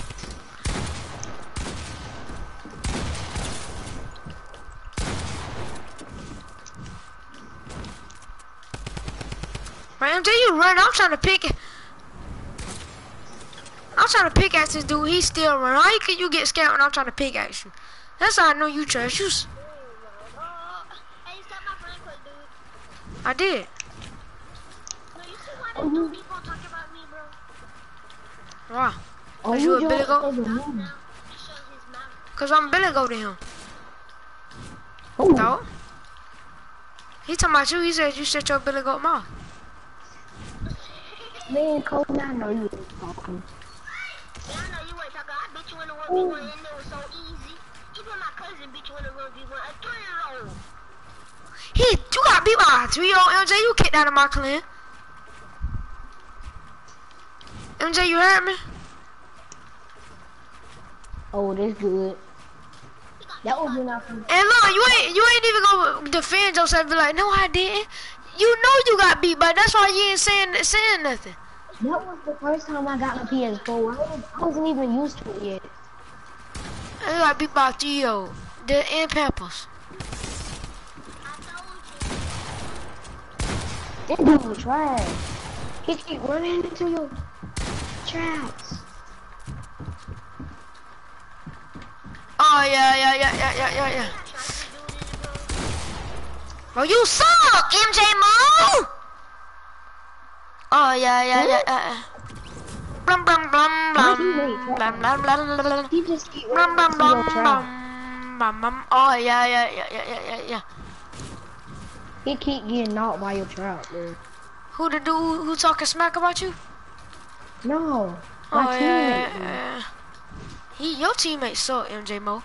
Right, until you run, I'm trying to pick. I'm trying to pickaxe this dude. He's still running. How can you get scared when I'm trying to pickaxe you? That's how I know you trash. You, s- hey, stop my friend quick, dude. I did. No, you see why talking about me, bro? Wow. Oh, Cause you a Billy Goat? said the Now, movie. it shows his mouth. Cause I'm Billy Goat to him. Oh, No. He talking about you. He said you shut your Billy Goat mouth. Man, Cole, I know you was talking. Yeah, I know you ain't talking. I beat you in the 1v1 and it was so easy. Even my cousin beat you in the 1v1. A three-year-old. He, you got beat by a three-year-old MJ. You kicked out of my clan. MJ, you heard me? Oh, that's good. That was I. And look, you ain't you ain't even gonna defend yourself. Be like, no, I didn't. You know you got beat, but that's why you ain't saying saying nothing. That was the first time I got my PS4. I, was, I wasn't even used to it yet. And you got beat by three-year-old. The. I told you. That dude was trash. He keep running into your traps. Oh yeah, yeah, yeah, yeah, yeah, yeah, yeah. Well, you suck, MJ Mo. Oh yeah, yeah, yeah, yeah. Uh, uh. Blum blum blum blum blum blum blum blum. He just keep Blum blum blum blum blum blum. Oh yeah, yeah, yeah, yeah, yeah, yeah, yeah. He keep getting knocked by your trap, man. Who the dude who talking smack about you? No, Oh my yeah, teammate. yeah, man. yeah. He, your teammate suck, MJ Mo.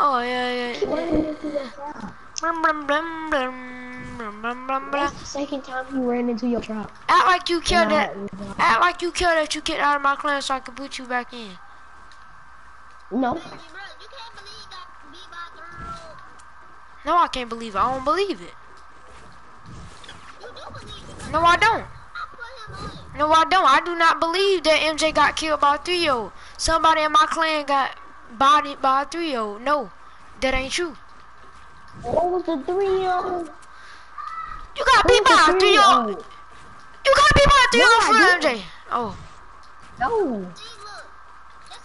Oh yeah, yeah, Keep yeah. That's the second time you ran into your trap. Act like you killed And I- that. Act like you killed that you kicked out of my clan so I can put you back in. No, Bro, you can't believe you got beat by a three-year-old. No, I can't believe it. I don't believe it. You do believe it. 'cause No, I don't. I put him on. No, I don't. I do not believe that MJ got killed by a three-year-old. Somebody in my clan got bodied by a three-year-old. No, that ain't true. What was the three-year-old? You got Who beat was by the three-year-old. three-year-old? You got beat by a three-year-old No, I for didn't. MJ. Oh, No, See, look. Yes,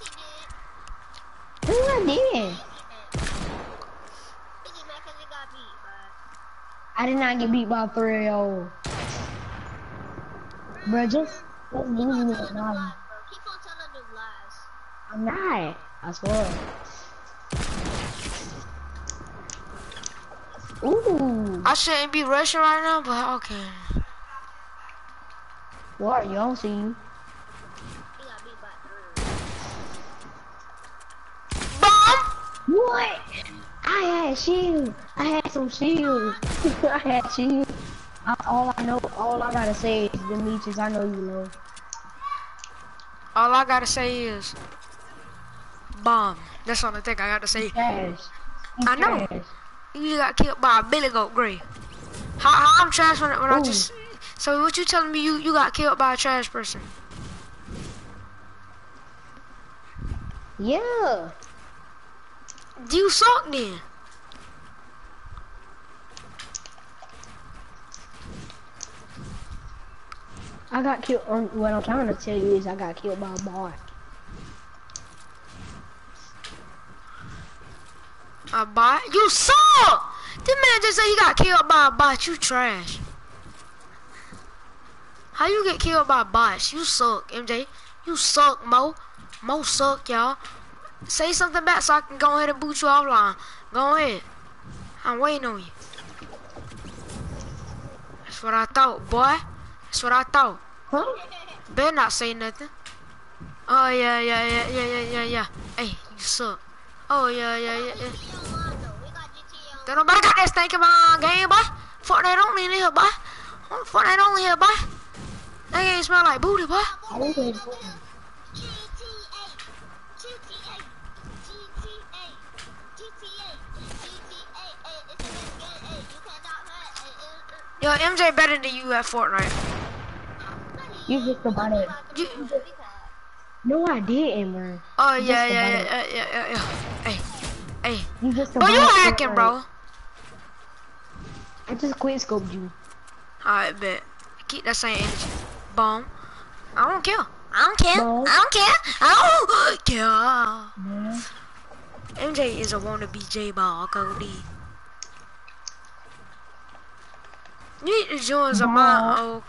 who I did? He get mad 'cause he got beat, but. I did not get beat by a three-year-old. Bro, just just leave me Tell alone. Keep on telling them lies. I'm not. I swear. Ooh, I shouldn't be rushing right now, but okay. what? You don't see you. He got beat by a three-year-old. Bomb. What? I had shield. I had some shield. I had shield. I, all I know, all I gotta say is the Demetrius. I know you know. All I gotta say is bomb. That's all I think I got to say. Trash. I know. Trash. You just got killed by a billy goat gray. How, how I'm trash when, when I just. So what you telling me? You you got killed by a trash person? Yeah. Do you suck then. I got killed. Um, what I'm trying to tell you is I got killed by a bar. Uh, a bot? You suck! This man just said he got killed by a bot. You trash. How you get killed by bots? You suck, MJ. You suck, Mo. Mo suck, y'all. Say something back so I can go ahead and boot you offline. Go ahead. I'm waiting on you. That's what I thought, boy. That's what I thought. Huh? Better not say nothing. Oh yeah, yeah, yeah, yeah, yeah, yeah, yeah. Hey, you suck. Oh yeah, yeah, yeah, yeah. Don't nobody got that stinking my game, boy. Fortnite only in here, boy. Fortnite only here, boy. That game smell like booty, boy. I don't play Fortnite. Yo, MJ better than you at Fortnite. You just about it. You, No, I didn't, man. oh You yeah, yeah, yeah, yeah, yeah, yeah. Hey, hey. You just Bro, you hacking, bro. I just quick scoped you. Alright, bet. Keep that same energy. Boom. I don't care. I don't care. Boom. I don't care. I don't care. Man. MJ is a wannabe J-Ball, Cody. You need to join some of my old,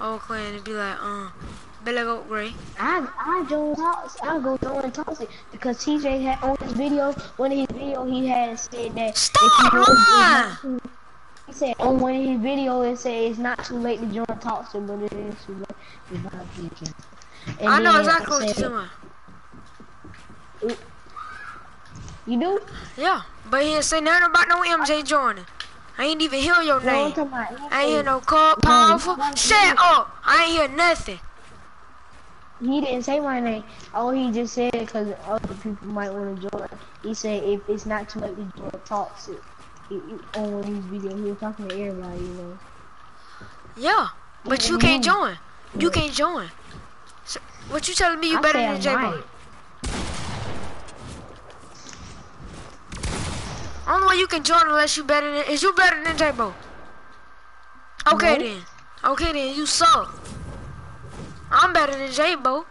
old clan and be like, um, Billy Gray. I I join talks. I go join toxic because TJ had on his video. One of his video he had said that. Stop if don't- He said on one of his videos it said it's not too late to join toxic, but it is too late to buy chicken. And I know exactly what you're doing. You do? Yeah, but he didn't say nothing about no MJ joining. I ain't even hear your No, name. I ain't hear no call powerful. Shut up! I ain't hear nothing. He didn't say my name. All he just said because other people might want to join. He said if it's not too late to join toxic. He, he, on one of his videos, he was talking to everybody, you know. Yeah, but you can't join. You can't join. So, what you telling me you I better than I J-Bo? might. Only way you can join unless you better than is you better than J-Bo. Okay No. then. Okay then, you suck. I'm better than J-Bo.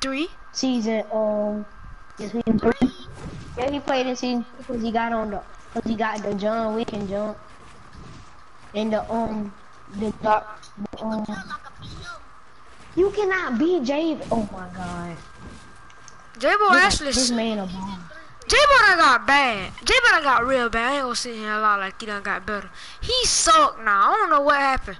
Three. Season um, season three. Yeah, he played in season because he got on the because he got the John Wick and jump. And the um the dark the, um you cannot be Jay. Oh my god. J-Bo actually, this man a bomb. J-Bo got bad. J-Bo got real bad. I ain't gonna sit here a lot like he done got better. He suck now. I don't know what happened.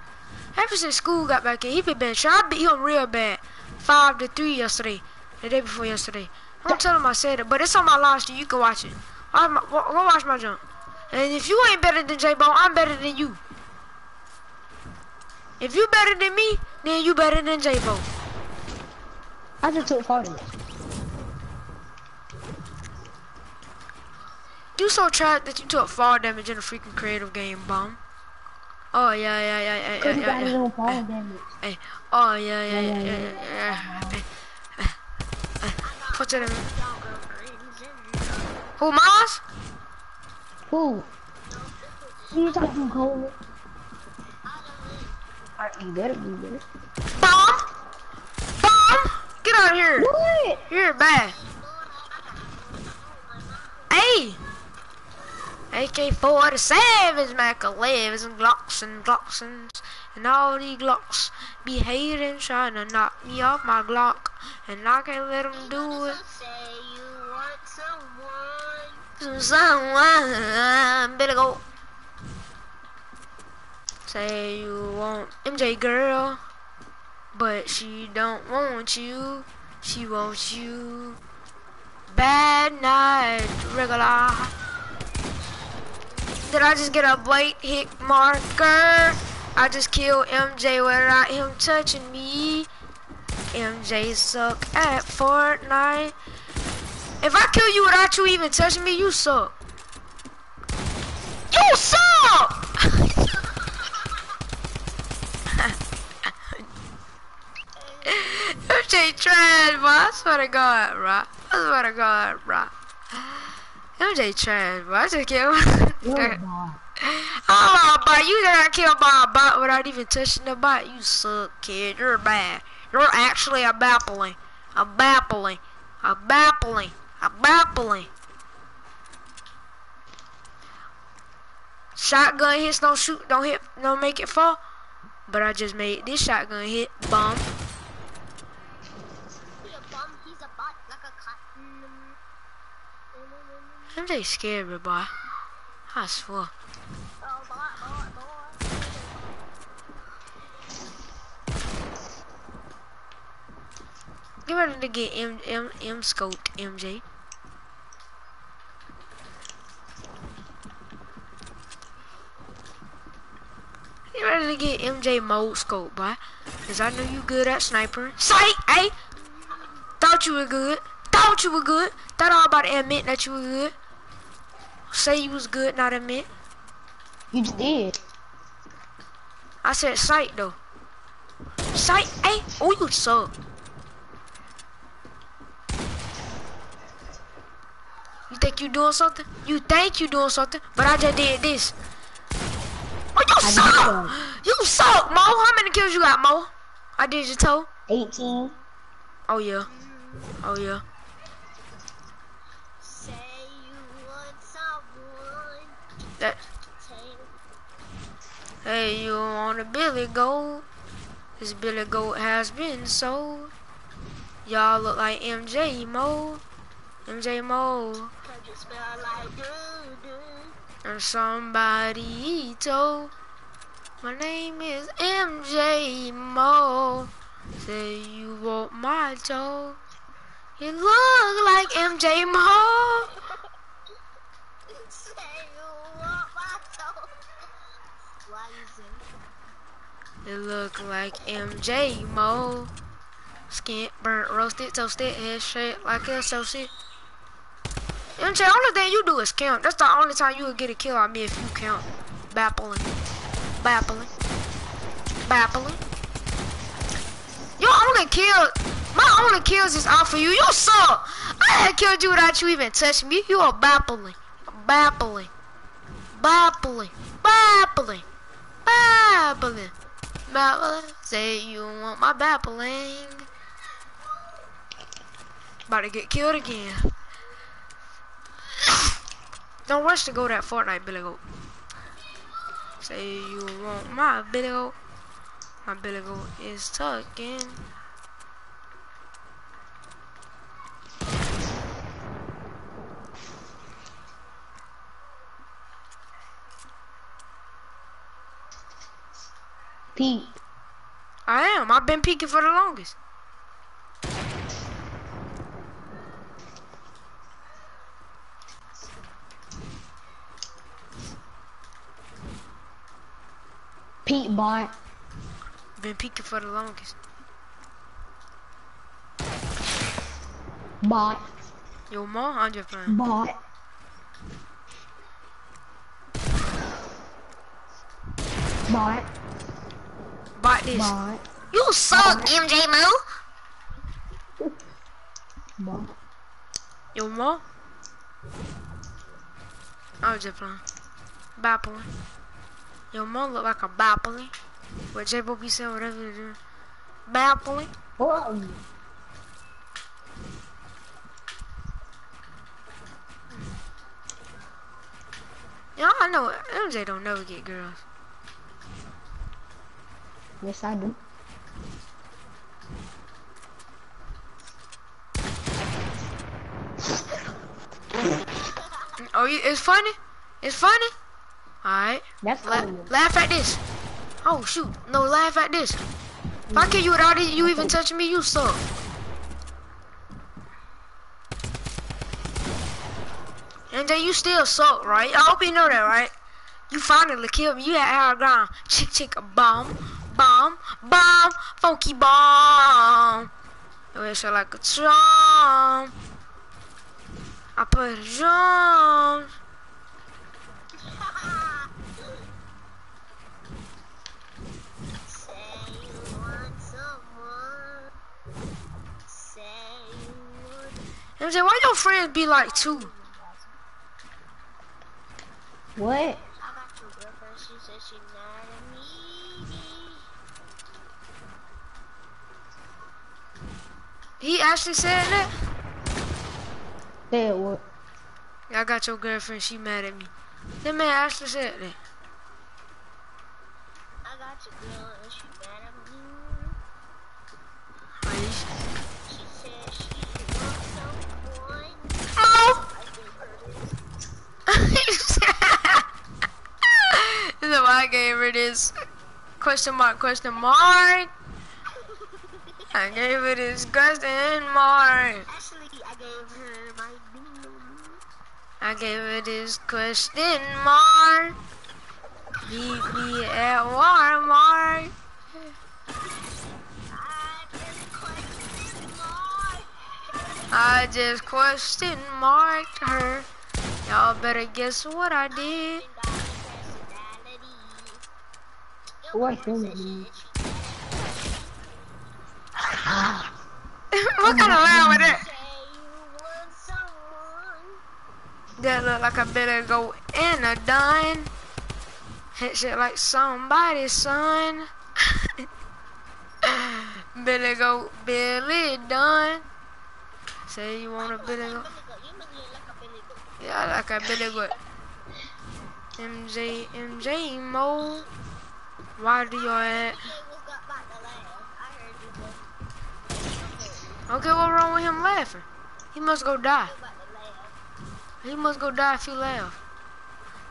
Ever since school got back in, he been trying. I beat him real bad. Five to three yesterday. The day before yesterday. Don't tell him I said it, but it's on my live stream. You can watch it. Wa- go watch my jump. And if you ain't better than J-Bo, I'm better than you. If you better than me, then you better than J-Bo. I just took part You so trapped that you took fall damage in a freaking creative game, bomb. Oh yeah, yeah, yeah, yeah, yeah, yeah, yeah. own fall damage. Hey, oh yeah, yeah, yeah, yeah, yeah. yeah. Hey, hey, hey. What's it? Who, Mars? Who? You talking to, Cole? Alright, you better be there. Bomb? Bomb? Get out of here. What? You're bad. Hey. AK-47s, Mac 11s, and Glocks and Glocksons, and and all these Glocks be hating, trying to knock me off my Glock, and I can't let them do it. Say you want someone. Someone better go. Say you want MJ girl, but she don't want you. She wants you. Bad night, regular. Did I just get a blade hit marker? I just killed MJ without him touching me. MJ suck at Fortnite. If I kill you without you even touching me, you suck. You suck! MJ trash, bro. I swear to God, bro. I swear to God, bro. MJ trash, bro. I just can't. You're bot. Oh, but you just got killed by a bot without even touching the bot. You suck, kid. You're bad. You're actually a bappling. A bappling. A bappling. A bappling. Shotgun hits don't shoot, don't hit, don't make it fall. But I just made this shotgun hit. Bomb. He a bum, he's a bot, like a cotton. Just scared, me, boy. Bot, bot. Get ready to get M M M scoped, MJ. Get ready to get MJ mode scope, boy. Cause I know you good at sniper. Sight, hey! Thought you were good. Thought you were good. Thought all about to admit that you were good. Say you was good, not admit. You just did. I said sight though. Sight, hey! Oh, you suck. You think you doing something? You think you doing something? But I just did this. Oh, you I suck! You suck, Mo. How many kills you got, Mo? I did your toe. 18. Oh yeah. Oh yeah. That. Hey, you want a Billy Goat? This Billy Goat has been sold. Y'all look like MJ Mo. MJ Mo. And somebody told My name is MJ Mo Say you want my toe You look like MJ Mo Say you want my toe. Why you You look like MJ Mo Skin burnt, roasted, toasted, head shaped like a sausage MJ, only thing you do is count. That's the only time you will get a kill on me if you count. Bappling. Bappling. Bappling. Your only kill, my only kills is off of you. You suck. I had killed you without you even touching me. You are bappling. Bappling. Bappling. Bappling. Babbling. Babbling. Say you want my babbling. About to get killed again. Don't rush to go that Fortnite Billy Goat. Say you want my Billy Goat. My Billy Goat is tucking. Pete. I am. I've been peeking for the longest. Pete bot. Been peeking for the longest. Bot. Yo, I'm just playing. Bot. Bot. Bought this. Bot. You suck, MJ Moo. Bot. Yo, Ma. I was just playing. Bappling. Yo, Ma look like a bappling. What J-Bo be saying, whatever you do. Bappling. Whoa. Yeah, I know MJ don't never get girls. Yes, I do. Oh, you, it's funny? It's funny? Alright. That's La funny. laugh at this. Oh, shoot. No, laugh at this. If I kill you without it, you even touching me, you suck. And then you still suck, right? I hope you know that, right? You finally killed me. You had high ground. Chick, chick, a bomb, bomb, bomb, funky bomb. I wish I like a drum. I put a drum. Say you want someone. Say. MJ, why your friends be like two? What? I got your girlfriend. She said she mad at me. He actually said that? Said what? Yeah, I got your girlfriend, she mad at me. That man actually said that. I got your girl and she mad at me. Are you- She said she wants someone. Oh! I gave her this. This is why I gave her this question mark, question mark. I gave her this question mark. Actually, I gave her my bean. I gave her this question mark. Meet me at Walmart. I just question I just question mark. marked her. Y'all better guess what I did. What Look at around with it. That look like I better go in a dime. Hit shit like somebody's son. Better go, Billy done. Say you want a Billy go. Yeah, I like a Billy go. MJ, MJ Mo. Why do you at? You at? Okay, what wrong with him laughing? He must go die. He must go die if he laugh.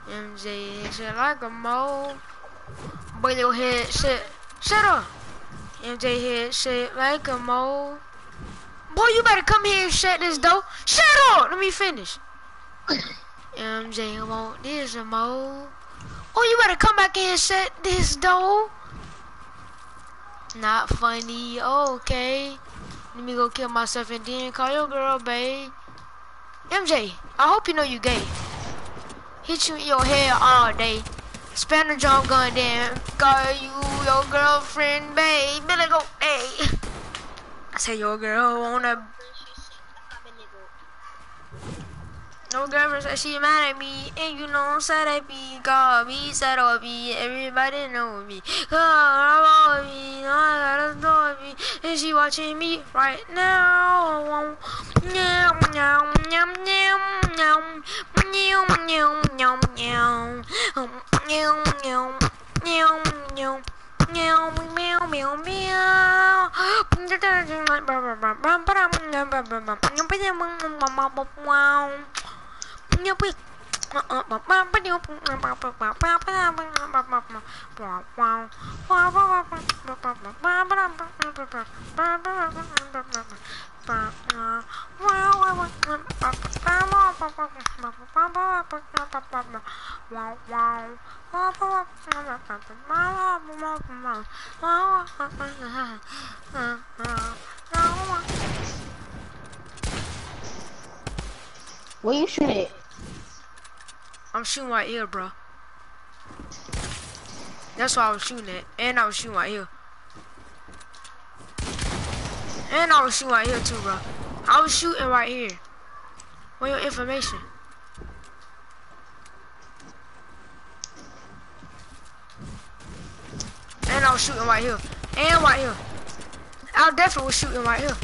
MJ shit like a mole. Boy, your head shit. Shut up. MJ hit shit like a mole. Boy, you better come here and shut this door. Shut up. Let me finish. MJ want this a mole. Oh, you better come back here and shut this door. Not funny. Okay. Let me go kill myself and then call your girl, babe. MJ, I hope you know you gay. Hit you in your head all day. Spam the drum gun then call you your girlfriend, babe. Better go, hey. I say your girl wanna No girlfriend said she mad at me, and you know said I be call me, said I'll be everybody know me. Cause I love me, no I gotta know me, and she watching me right now. Meow meow meow meow meow meow meow meow meow meow meow meow meow. Meow meow meow meow. Wow. Where you shoot it? I'm shooting right here, bro. That's why I was shooting at. And I was shooting right here. And I was shooting right here too, bro. I was shooting right here. What your information? And I was shooting right here. And right here. I definitely was shooting right here.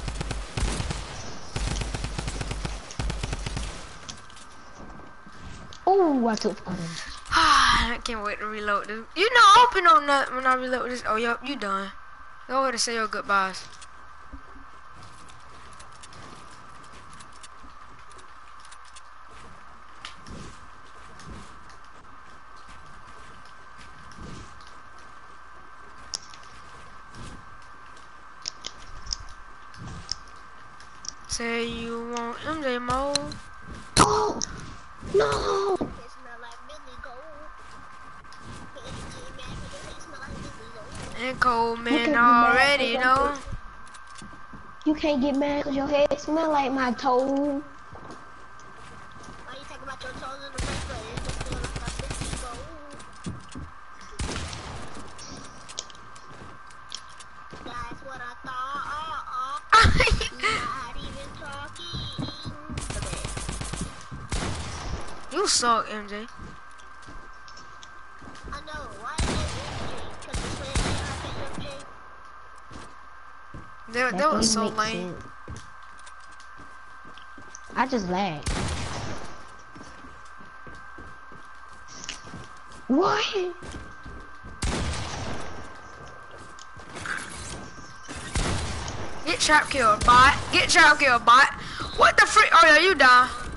Oh, I took fire. I can't wait to reload this. You hope you know nothing when I reload this. Oh, yup, you done. Go ahead and say your goodbyes. Say you want MJ mode. Oh, no! And Coleman already you know. You can't get mad because your head smell like my toes. Why you talking about your toes You suck, MJ. I know. Why is it MJ? Because it's playing. That, that was so lame. sense. I just lagged. What? Get trap killed, bot. Get trap killed, bot. What the freak? Oh yeah, you die.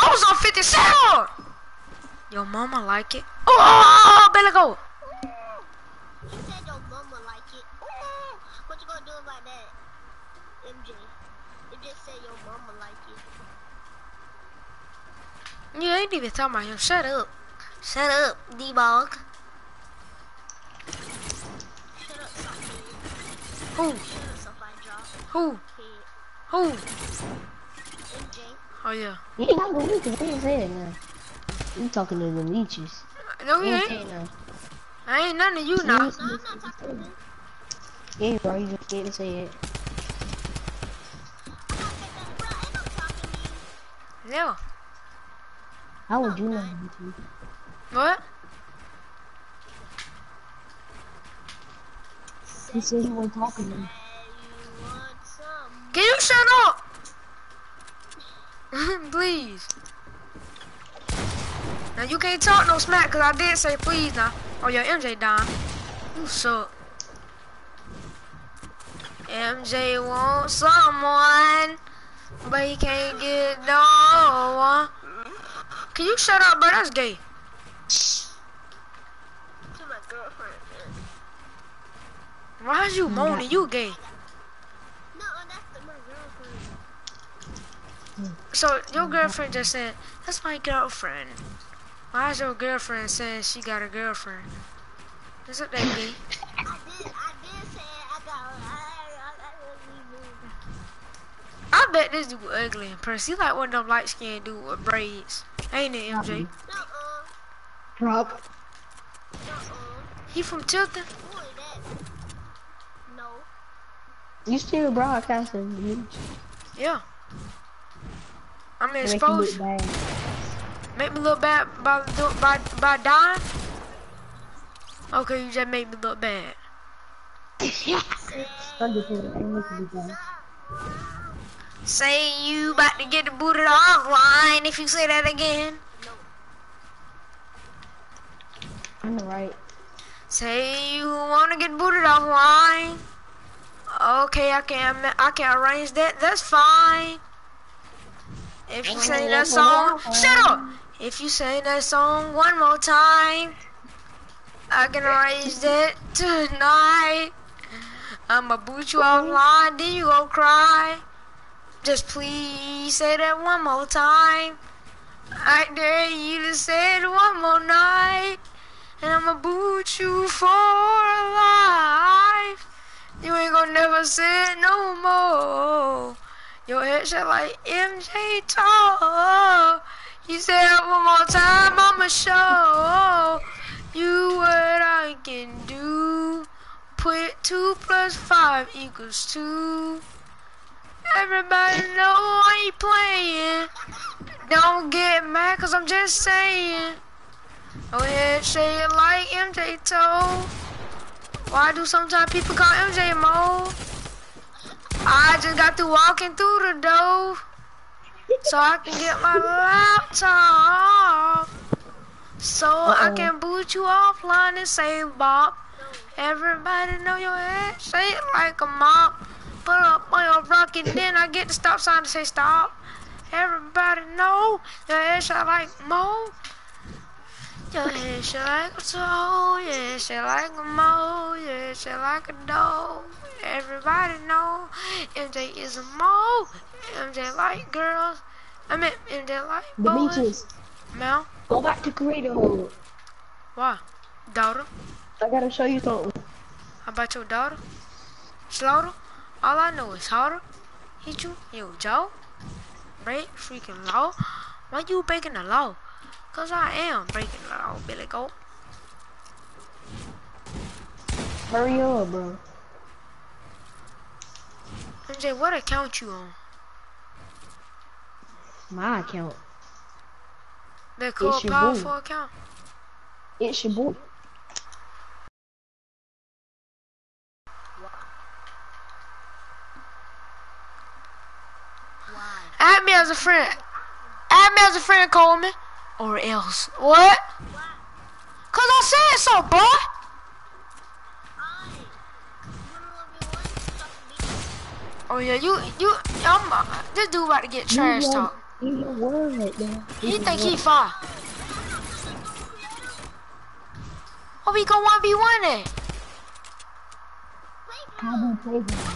I was on 57. Your mama like it. Oh, oh, oh, oh Billy go. You said your mama like it. Ooh, what you gonna do about that, MJ? You just said your mama like it. You ain't even talking about him. Shut up. Shut up, D-Bog. Shut up, Sophie. Who? Shut up, Sophie. Who? Who? Oh yeah. You ain't talking to me because I ain't saying nothing. You talking to the leeches. No, You ain't ain't. nothing. I ain't none of you now. No, I'm not talking to you. Yeah, bro, you just to say it. I'm not saying that, no to. How would you know? What? He said he wasn't talking to me. Say you want some. Can you shut up? please. Now you can't talk no smack because I did say please now. Oh, your MJ down. You suck. MJ wants someone, but he can't get no one. Can you shut up, bro? That's gay. To my girlfriend. Why is you mm-hmm. moaning? You gay. No, that's the, my girlfriend. So your girlfriend just said, "That's my girlfriend." Why is your girlfriend saying she got a girlfriend? Is it that gay? I did, I did say I got, I, I, I. I bet this dude ugly in person. He like one of them light skinned dude with braids. Ain't it, MJ? Nuh-uh, Drop. nuh-uh. He from Tilton? Who is that? No. You still broadcasting the leech. Yeah. I'm Make look exposed. bad. Make me look bad by by by dying. Okay, you just made me look bad. Undertaker, ain't making you bad. Say you about to get the booted offline if you say that again. The right. Say you wanna get booted offline. Okay, I can I can arrange that. That's fine. If you say that song, shut up. If you say that song one more time, I can arrange it tonight. I'ma boot you offline, then you gon' cry. Just please say that one more time. I dare you to say it one more night. And I'ma boot you for life. You ain't gonna never say it no more. Your head shut like MJ tall. You say it one more time, I'ma show you what I can do. Put two plus five equals two. Everybody know I ain't playing. Don't get mad cause I'm just saying. Go ahead, say it like MJ told. Why do sometimes people call MJ Mo? I just got to walking through the door so I can get my laptop. So I Uh-oh. can boot you offline and say Bob. Everybody know your head, say it like a mop. Put up on your rocket, then I get the stop sign to say stop. Everybody know your head shot like Mo. Your head shit like a soul, yeah, shit like a mo, yeah, shit like a dough. Everybody know MJ is a mo. MJ like girls. I mean MJ like The boys. beaches. Mel, Go back to creator mode. why? Daughter? I gotta show you something. How about your daughter? Slaughter? All I know is harder. Hit you, yo, Joe. Break freaking law. Why you breaking the law? Cause I am breaking the law, Billy Goat. Hurry up, bro. MJ, what account you on? My account. That cool powerful account? It's your boy. Add me as a friend. Add me as a friend, Coleman. Or else. What? Cause I said so, boy. Alright. You wanna 1v1? Stop me. Oh yeah, you, you, I'm, uh, this dude about to get trash talk. He's your word, man. He think he fine. Oh, we go 1v1 it. How do you play this?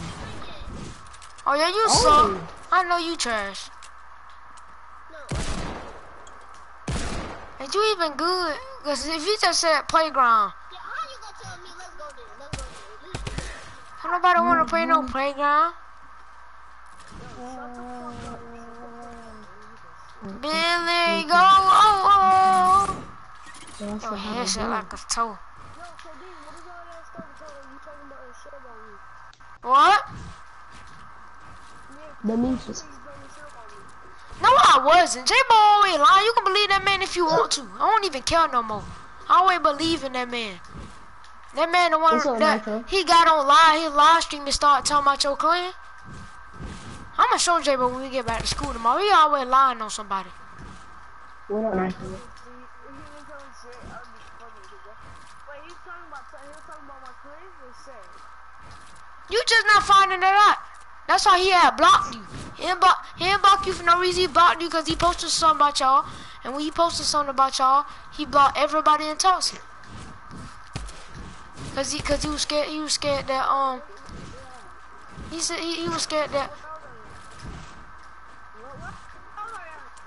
Oh yeah, you Oh. suck. I know you trash. And you even good. Cause if you just said playground, Yeah, how you gonna tell me? Let's go there. Let's go there. don't nobody wanna play no playground. Billy, go, oh, oh. oh. That's Your what head I shit do. like a toe. Yo, so D, what is all that stuff you talking about a shit about me? What? The Memphis. Please bring this up on me. No, I wasn't. J Bo always lying. You can believe that man if you want to. I don't even care no more. I always believe in that man. That man, the one up, that he got on live, his live stream and started talking about your clan. I'ma show J Bo when we get back to school tomorrow. He always lying on somebody. What up, Nitro? He was telling shit. I was just fucking with you. Wait, he's talking about he was talking about my claim or shit. You just not finding that out. That's why he had blocked you. He block, he block you for no reason. He blocked you because he posted something about y'all. And when he posted something about y'all, he blocked everybody in Tulsa. Cause he, cause he was scared. He was scared that um. He said he, he was scared that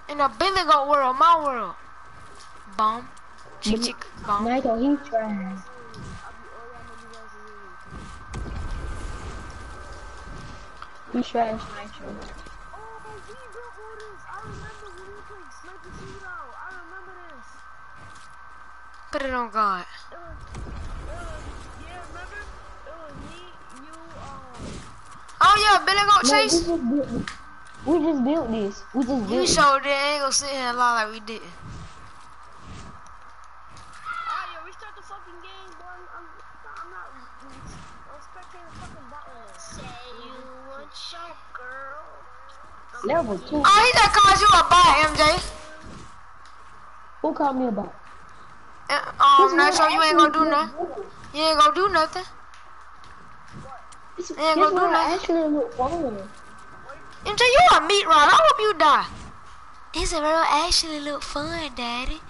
in a Billy Goat world, my world. Bomb, chick chick, bomb. Nitro, he trash. He trash, Nitro. Oh, he built all this. I remember when we played Sniper Shootout. I remember this. Put it on God. It was, it was, yeah, remember? It was me, you, um, Oh yeah, Billy Goat No, we Chase. just built this. We just built this. We just built You showed it. Ain't gonna sit here and lie like we didn't. Alright, yo, restart the fucking game, boy. I'm, I'm, I'm not. I'm spectating fucking button. Say you want your girl. Level two. Oh, he just called you a bot, MJ. Who called me about? Uh, Um, Nacho, you ain't gonna do nothing. You ain't gonna do nothing. This, this ain't gonna do nothing. actually look fun. MJ, you a meat rod. I hope you die. This a real actually look fun, Daddy.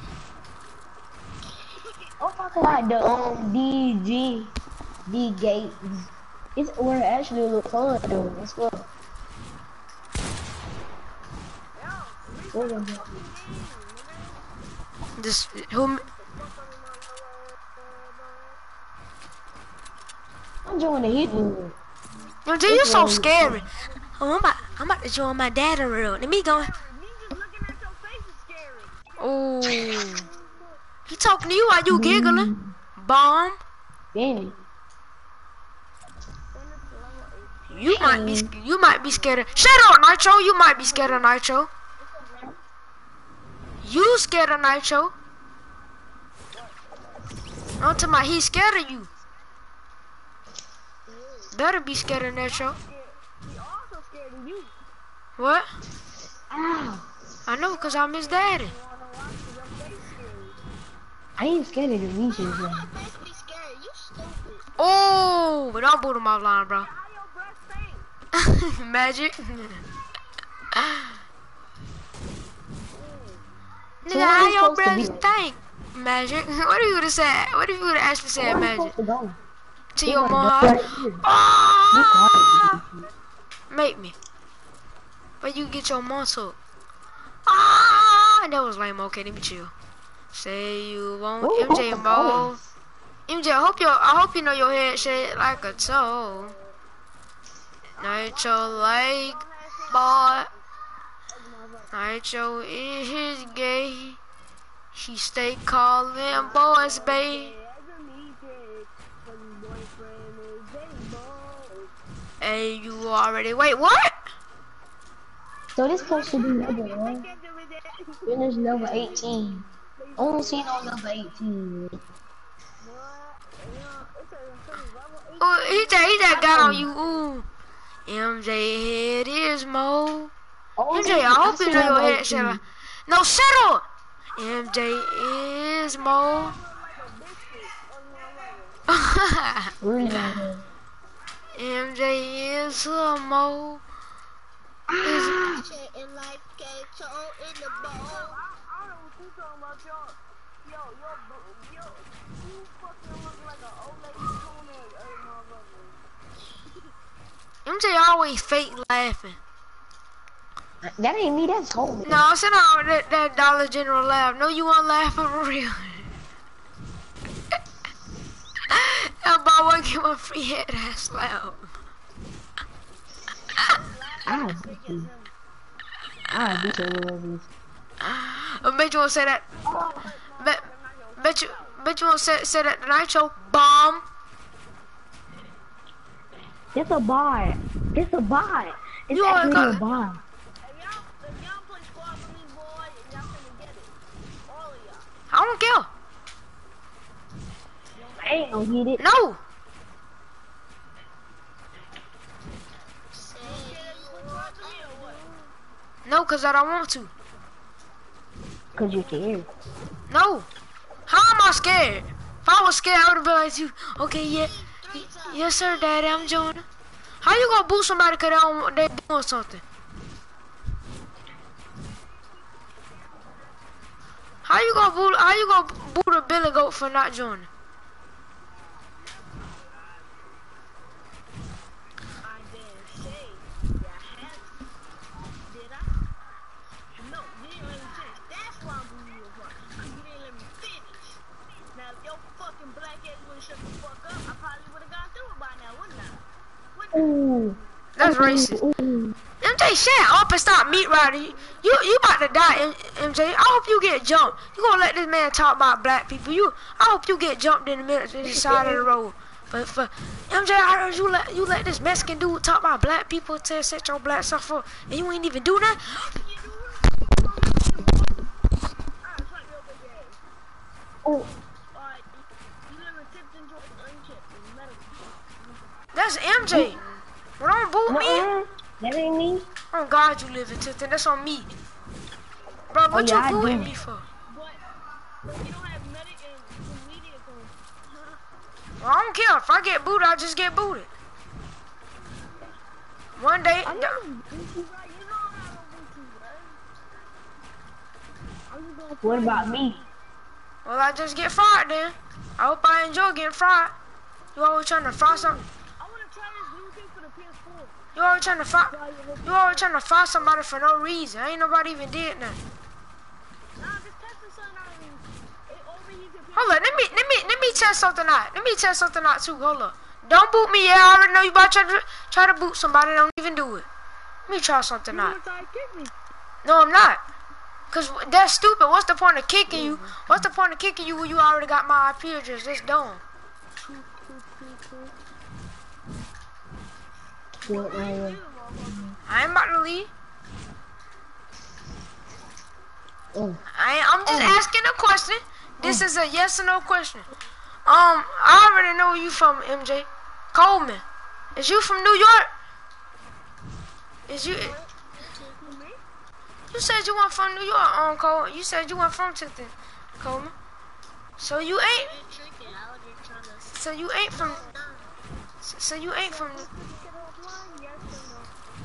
I'm talking like the um DG D gate. It's where it actually look fun though. That's what. What was? This who? I'm joining the hit room. MJ, you so scary. Oh, I'm about, I'm about to join my dad in real. Let me go. Me just looking at your face is scary. Oh, he talking to you while you giggling. Bomb. Benny. You might be, you might be scared of. Shut up, Nitro. You might be scared of Nitro. You scared of Nitro. I'm talking about he's scared of you. Better be scared of Nitro. He also scared of you. What? Ow. I know, cause I'm his daddy. You wanna watch your face scary. I ain't scared of the reaches, Your man. face. You stupid. Oh, but don't boot him offline, bro. How your breath stink? Magic. So Nigga, where how your supposed to breath be? stink? Magic. What if you would have said? What if you would have actually said Where we magic supposed to We your mom? go right here. Be Ah! Make me. But you get your muscle. Ah! That was lame. Okay, let me chill. Say you won't. Ooh, MJ oh, Mo. MJ, I hope you I hope you know your head shaped like a toe. Nitro like boy. Nitro is gay. He stay calling boys babe. People already. Wait, what? So this supposed to be level one. Then there's level 18. I don't see no level 18. Oh, he that he just got on you. Ooh. MJ head is mo. Oh, MJ, I hope see you know your level head, shut 18. No, shut up. MJ is mo. Really level. MJ is a mo. Shit in life, K-Toe in the bowl. MJ always fake laughing. That ain't me, that's homie. No, I said no, that, that Dollar General laugh. No, you want laugh for real. That boy won't give a free head ass laugh. I'll beat you. I'll beat your little bet you won't say that. Bet, bet you, bet you won't say, say that the Nitro bomb. It's a bot. It's a bot. It's You are actually go- a bot. I don't care. I ain't gonna get it. No. No, cause I don't want to. Cause you're scared. No. How am I scared? If I was scared, I would have realized you. Okay, yeah. Yes, sir, Daddy, I'm joining. How you gonna boo somebody cause they, don't, they doing something? How you gonna boo? How you gonna boo the Billy Goat for not joining? Ooh. That's racist. Ooh. MJ, shut up and stop meat riding. You, you, you about to die, MJ. I hope you get jumped. You gonna let this man talk about black people? You, I hope you get jumped in the middle, to the side of the road. For, for MJ, I heard you let you let this Mexican dude talk about black people to set your black stuff up, and you ain't even do that. Oh, That's MJ. Well, don't boot me. That ain't me. Oh God, you live in Tipton. That's on me. Bro, what yeah, I you booting do. me for? Well, I don't care. If I get booted, I just get booted. One day, What about me? well, I just get fried then. I hope I enjoy getting fried. You always trying to fry something. You always trying to fry. You always trying to fry somebody for no reason. Ain't nobody even did nothing. Hold up, let me let me let me test something out. Let me test something out too. Hold up. Don't boot me. Yeah, I already know you about to try to try to boot somebody. Don't even do it. Let me try something out. No, I'm not. Cause that's stupid. What's the point of kicking you? What's the point of kicking you when you already got my IP address? That's dumb. What, I'm about to leave. oh, I I'm just asking a question. This is a yes or no question. Um, I already know where you from, MJ. Coleman. Is you from New York? Is you? You said you weren't from New York, um, Cole. You said you weren't from Tipton, Coleman. So you ain't. So you ain't from. So you ain't from.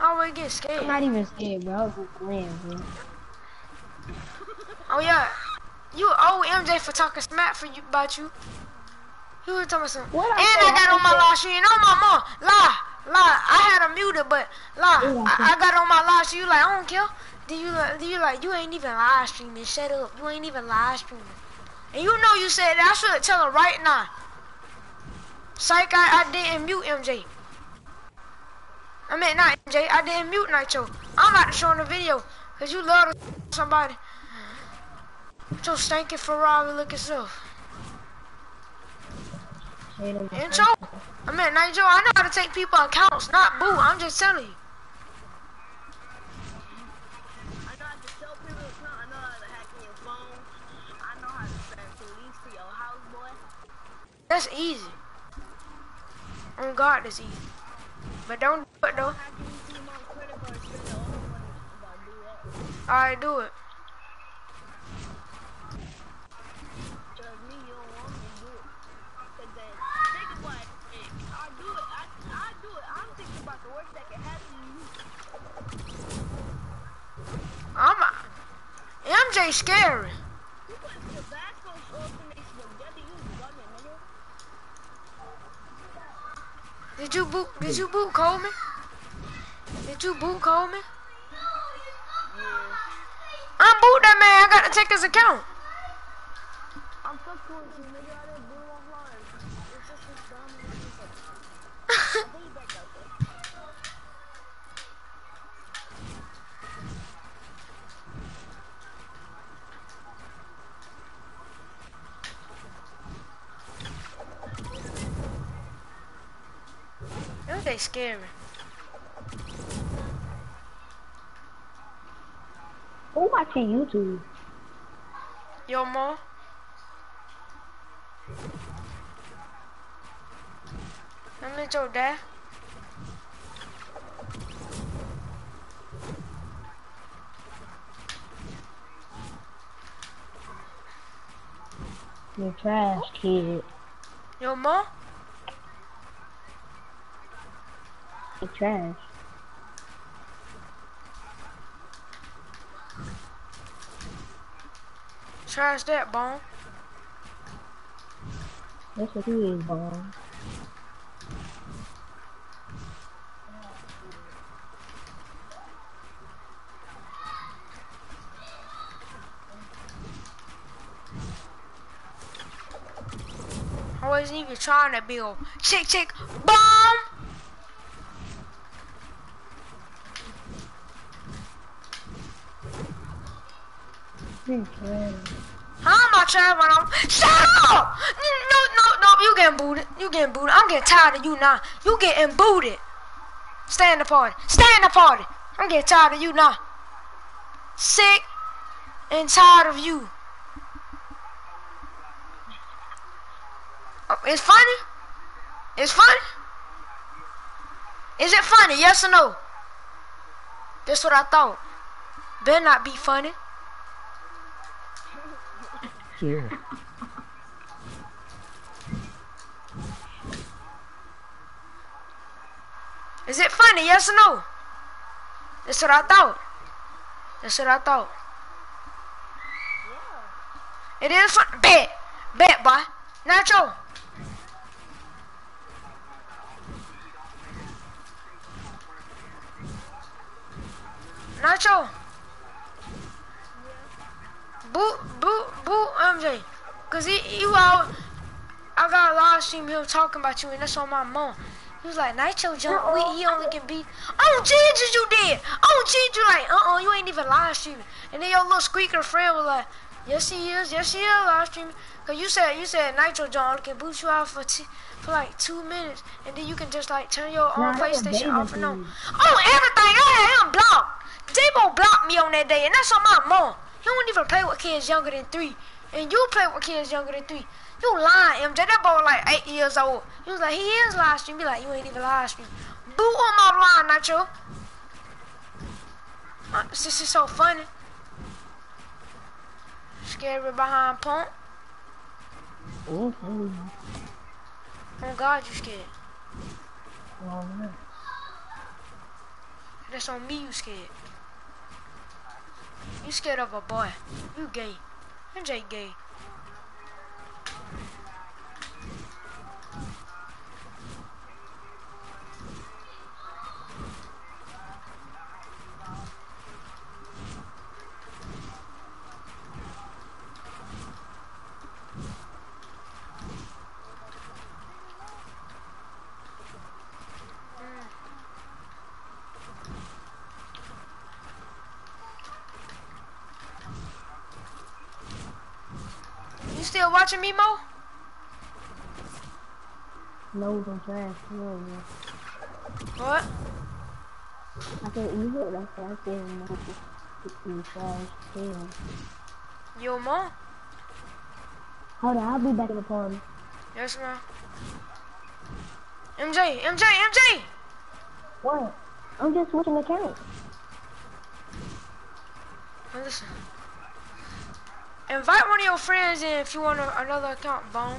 Always get scared. I'm not even scared, bro. I'm just playing, bro. Oh yeah, you oh, owe MJ for talking smack for you about you. You were talking some. What I and say? I got I on my. She ain't on my mom. Lie, lie. I had him muted, but lie. I, I got on my live, so you like, I don't care. Do you like, then you like, you ain't even live streaming. Shut up. You ain't even live streaming. And you know you said that. I should tell him right now. Psych, I, I didn't mute MJ. I mean, not MJ. I didn't mute Nitro. I'm about to show the video. Because you love somebody. So stinking Ferrari looking stuff. Intro? I mean, Nitro, I know how to take people accounts, not boo. I'm just telling you. I know how to tell people it's not. I know how to hack in your phone. I know how to send police to your house, boy. That's easy. On God, that's easy. But don't do it though. Hacking into my credit card, spend Did you boot? Did you boot Coleman? Did you boot Coleman? I boot that man. I got to take his account. I'm fucking with you, nigga. I didn't do it. It's just this dumb MJ scary. Who watching YouTube? Yo, Mo. Let me your dad. You're trash kid. Yo, Mo. Trash. Trash that, bone. That's what he is, bone. I wasn't even trying to build. Chick, chick, bomb. You trash. How am I trying when I'm Shut up! No, no, no, you getting booted. You getting booted. I'm getting tired of you now. You getting booted. Stay in the party. Stay in the party. I'm getting tired of you now. Sick and tired of you. Oh, it's funny? It's funny? Is it funny? Yes or no? That's what I thought. Better not be funny. Yeah. Is it funny? Yes or no? That's what I thought. That's what I thought. Yeah. It is fun. Bet. Bet, boy. Nacho. Nacho. Boo, boo, boo, MJ. Cause he, he out. I got a live stream him talking about you, and that's on my mom. He was like, Nitro jump, we, he only can beat. Oh, Jesus, you did. Oh, Jesus, you like, uh-uh, you ain't even live streaming. And then your little squeaker friend was like, yes, he is, yes, he is live streaming. Cause you said, you said Nitro John can boot you out for for like two minutes, and then you can just like turn your own Nah, PlayStation off and on. Oh, everything, I had him blocked. Dabo blocked me on that day, and that's on my mom. You don't even play with kids younger than three, and you play with kids younger than three. You lying, MJ. That boy like eight years old. He was like, he is live stream. Be like, you ain't even live stream. Boo on my line, Nacho. Uh, this is so funny. Scary behind pump. Oh, oh, Oh God, you scared. oh, no. That's on me. You scared. You scared of a boy. You gay. MJ gay. still watching me, Mo? No, I'm trash. No, no. What? I said you look like that. I said. You trash. Damn. Yo, Mo? Hold on, I'll be back in the party. Yes, ma'am. MJ, MJ, MJ! What? I'm just switching accounts. Listen. Invite one of your friends in if you want a, another account, Bone.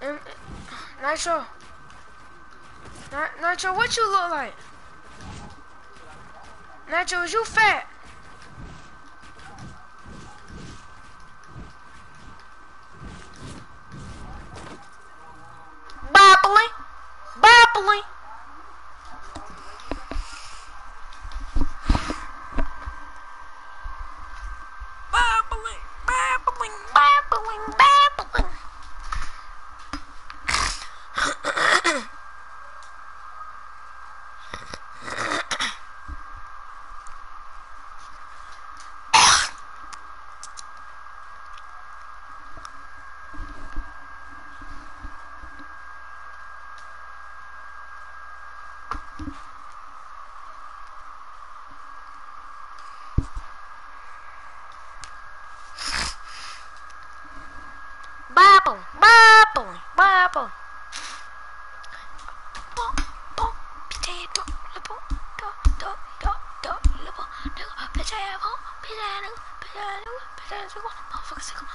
Um, Nitro. Nitro, what you look like? Nitro, is you fat? Babbling. Babbling. Babbling. Babbling. Babbling. Babbling. Babble, babble, babble. Bum, bum, potato, lipple, do, do, do, do, lipple, nigga, potato, potato, potato, potato, motherfucker, sickle.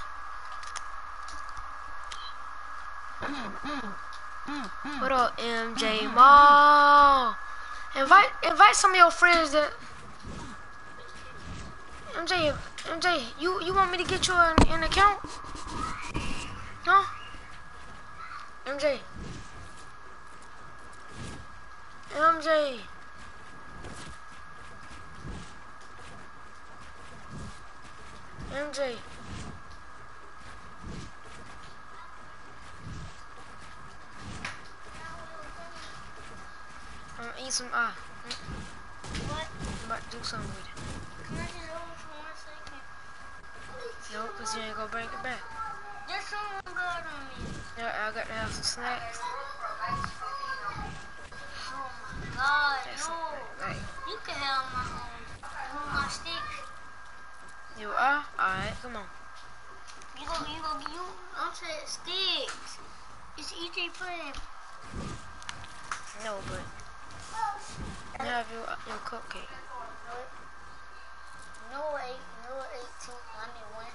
What up, MJ Mo? Invite, invite some of your friends that. MJ, MJ, you you want me to get you an, an account? Huh? MJ. MJ. MJ. Eat some ah. What? I'm about to do something with it. Can I get over for one second? No, cause you ain't gonna bring it back. There's someone good on me. Yeah, I got to have some snacks. Oh my god, That's no. Right. You can have my want my sticks? You are? Alright, come on. You go, you go, you. I'm saying sticks. It's EJ playing. No, but have your, your cupcake. No eight, no eighteen. I need one.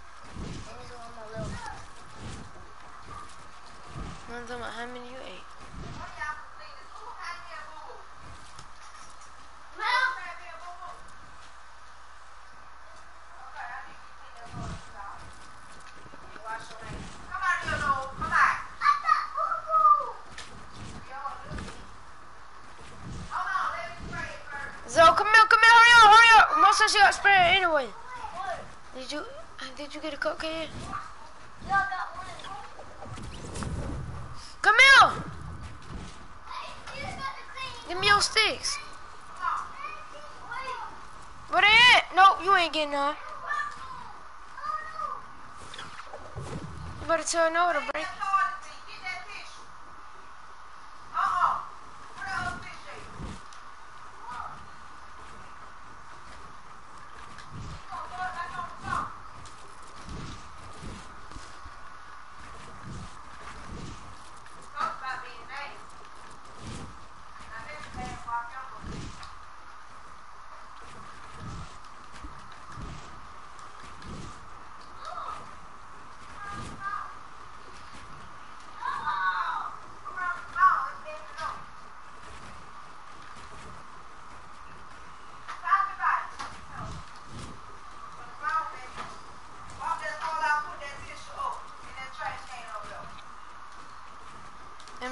Then this one more little. About how many you ate. Zo, come here, come here, hurry up, said she got sprayed anyway. Did you, did you get a cupcake? Yeah, I got one. You clean. Give me your sticks. Where they at? No, you ain't getting none. You better tell Noah to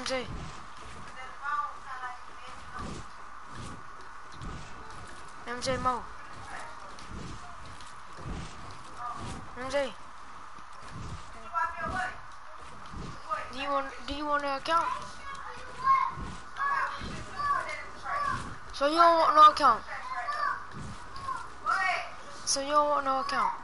MJ. MJ Mo. MJ. Do you want do you want an account? So you don't want no account. So you don't want no account.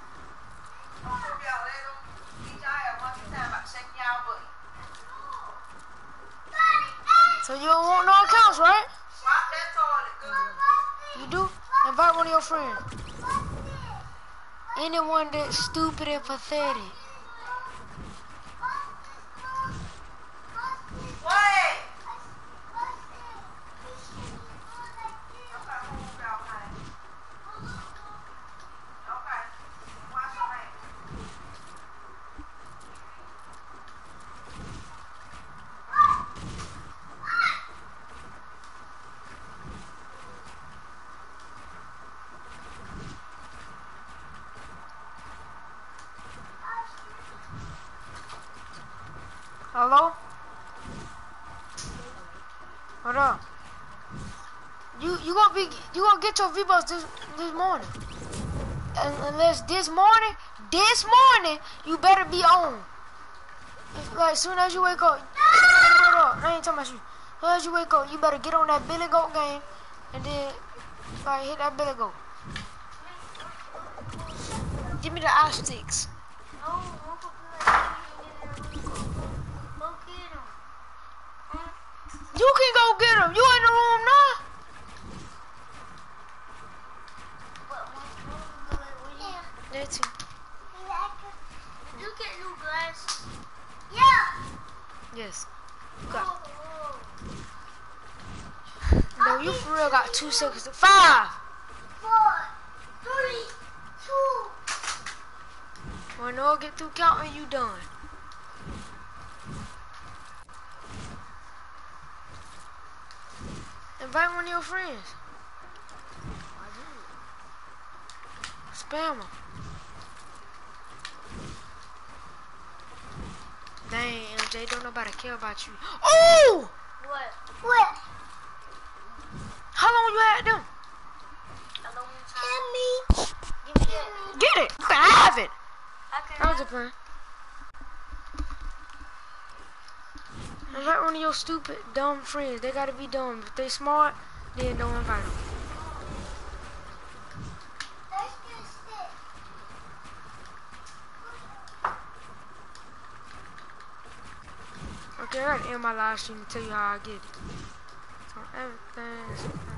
So you don't want no accounts, right? You do? Invite one of your friends. Anyone that's stupid and pathetic. Hello? What up? You you gonna be you gonna get V-Bucks this this morning. Un- Unless this morning, this morning, you better be on. If, like soon as you wake up, hold up, I ain't talking about you. Soon as you wake up, you better get on that Billy Goat game, and then like hit that Billy Goat. Give me the eye sticks. You can go get him. You in the room now? That's it. You get new glasses. Yes. Got. No, you for real got two seconds. To, five. When I get through counting, you done. Invite one of your friends. Spam them. Dang, MJ, don't nobody care about you. Oh! What? How you had them? A long time. Me. Get it! I have it! That was a plan. Invite one of your stupid, dumb friends. They gotta be dumb. If they smart, then don't invite them. Okay, I gotta end my live stream to tell you how I get it. So everything.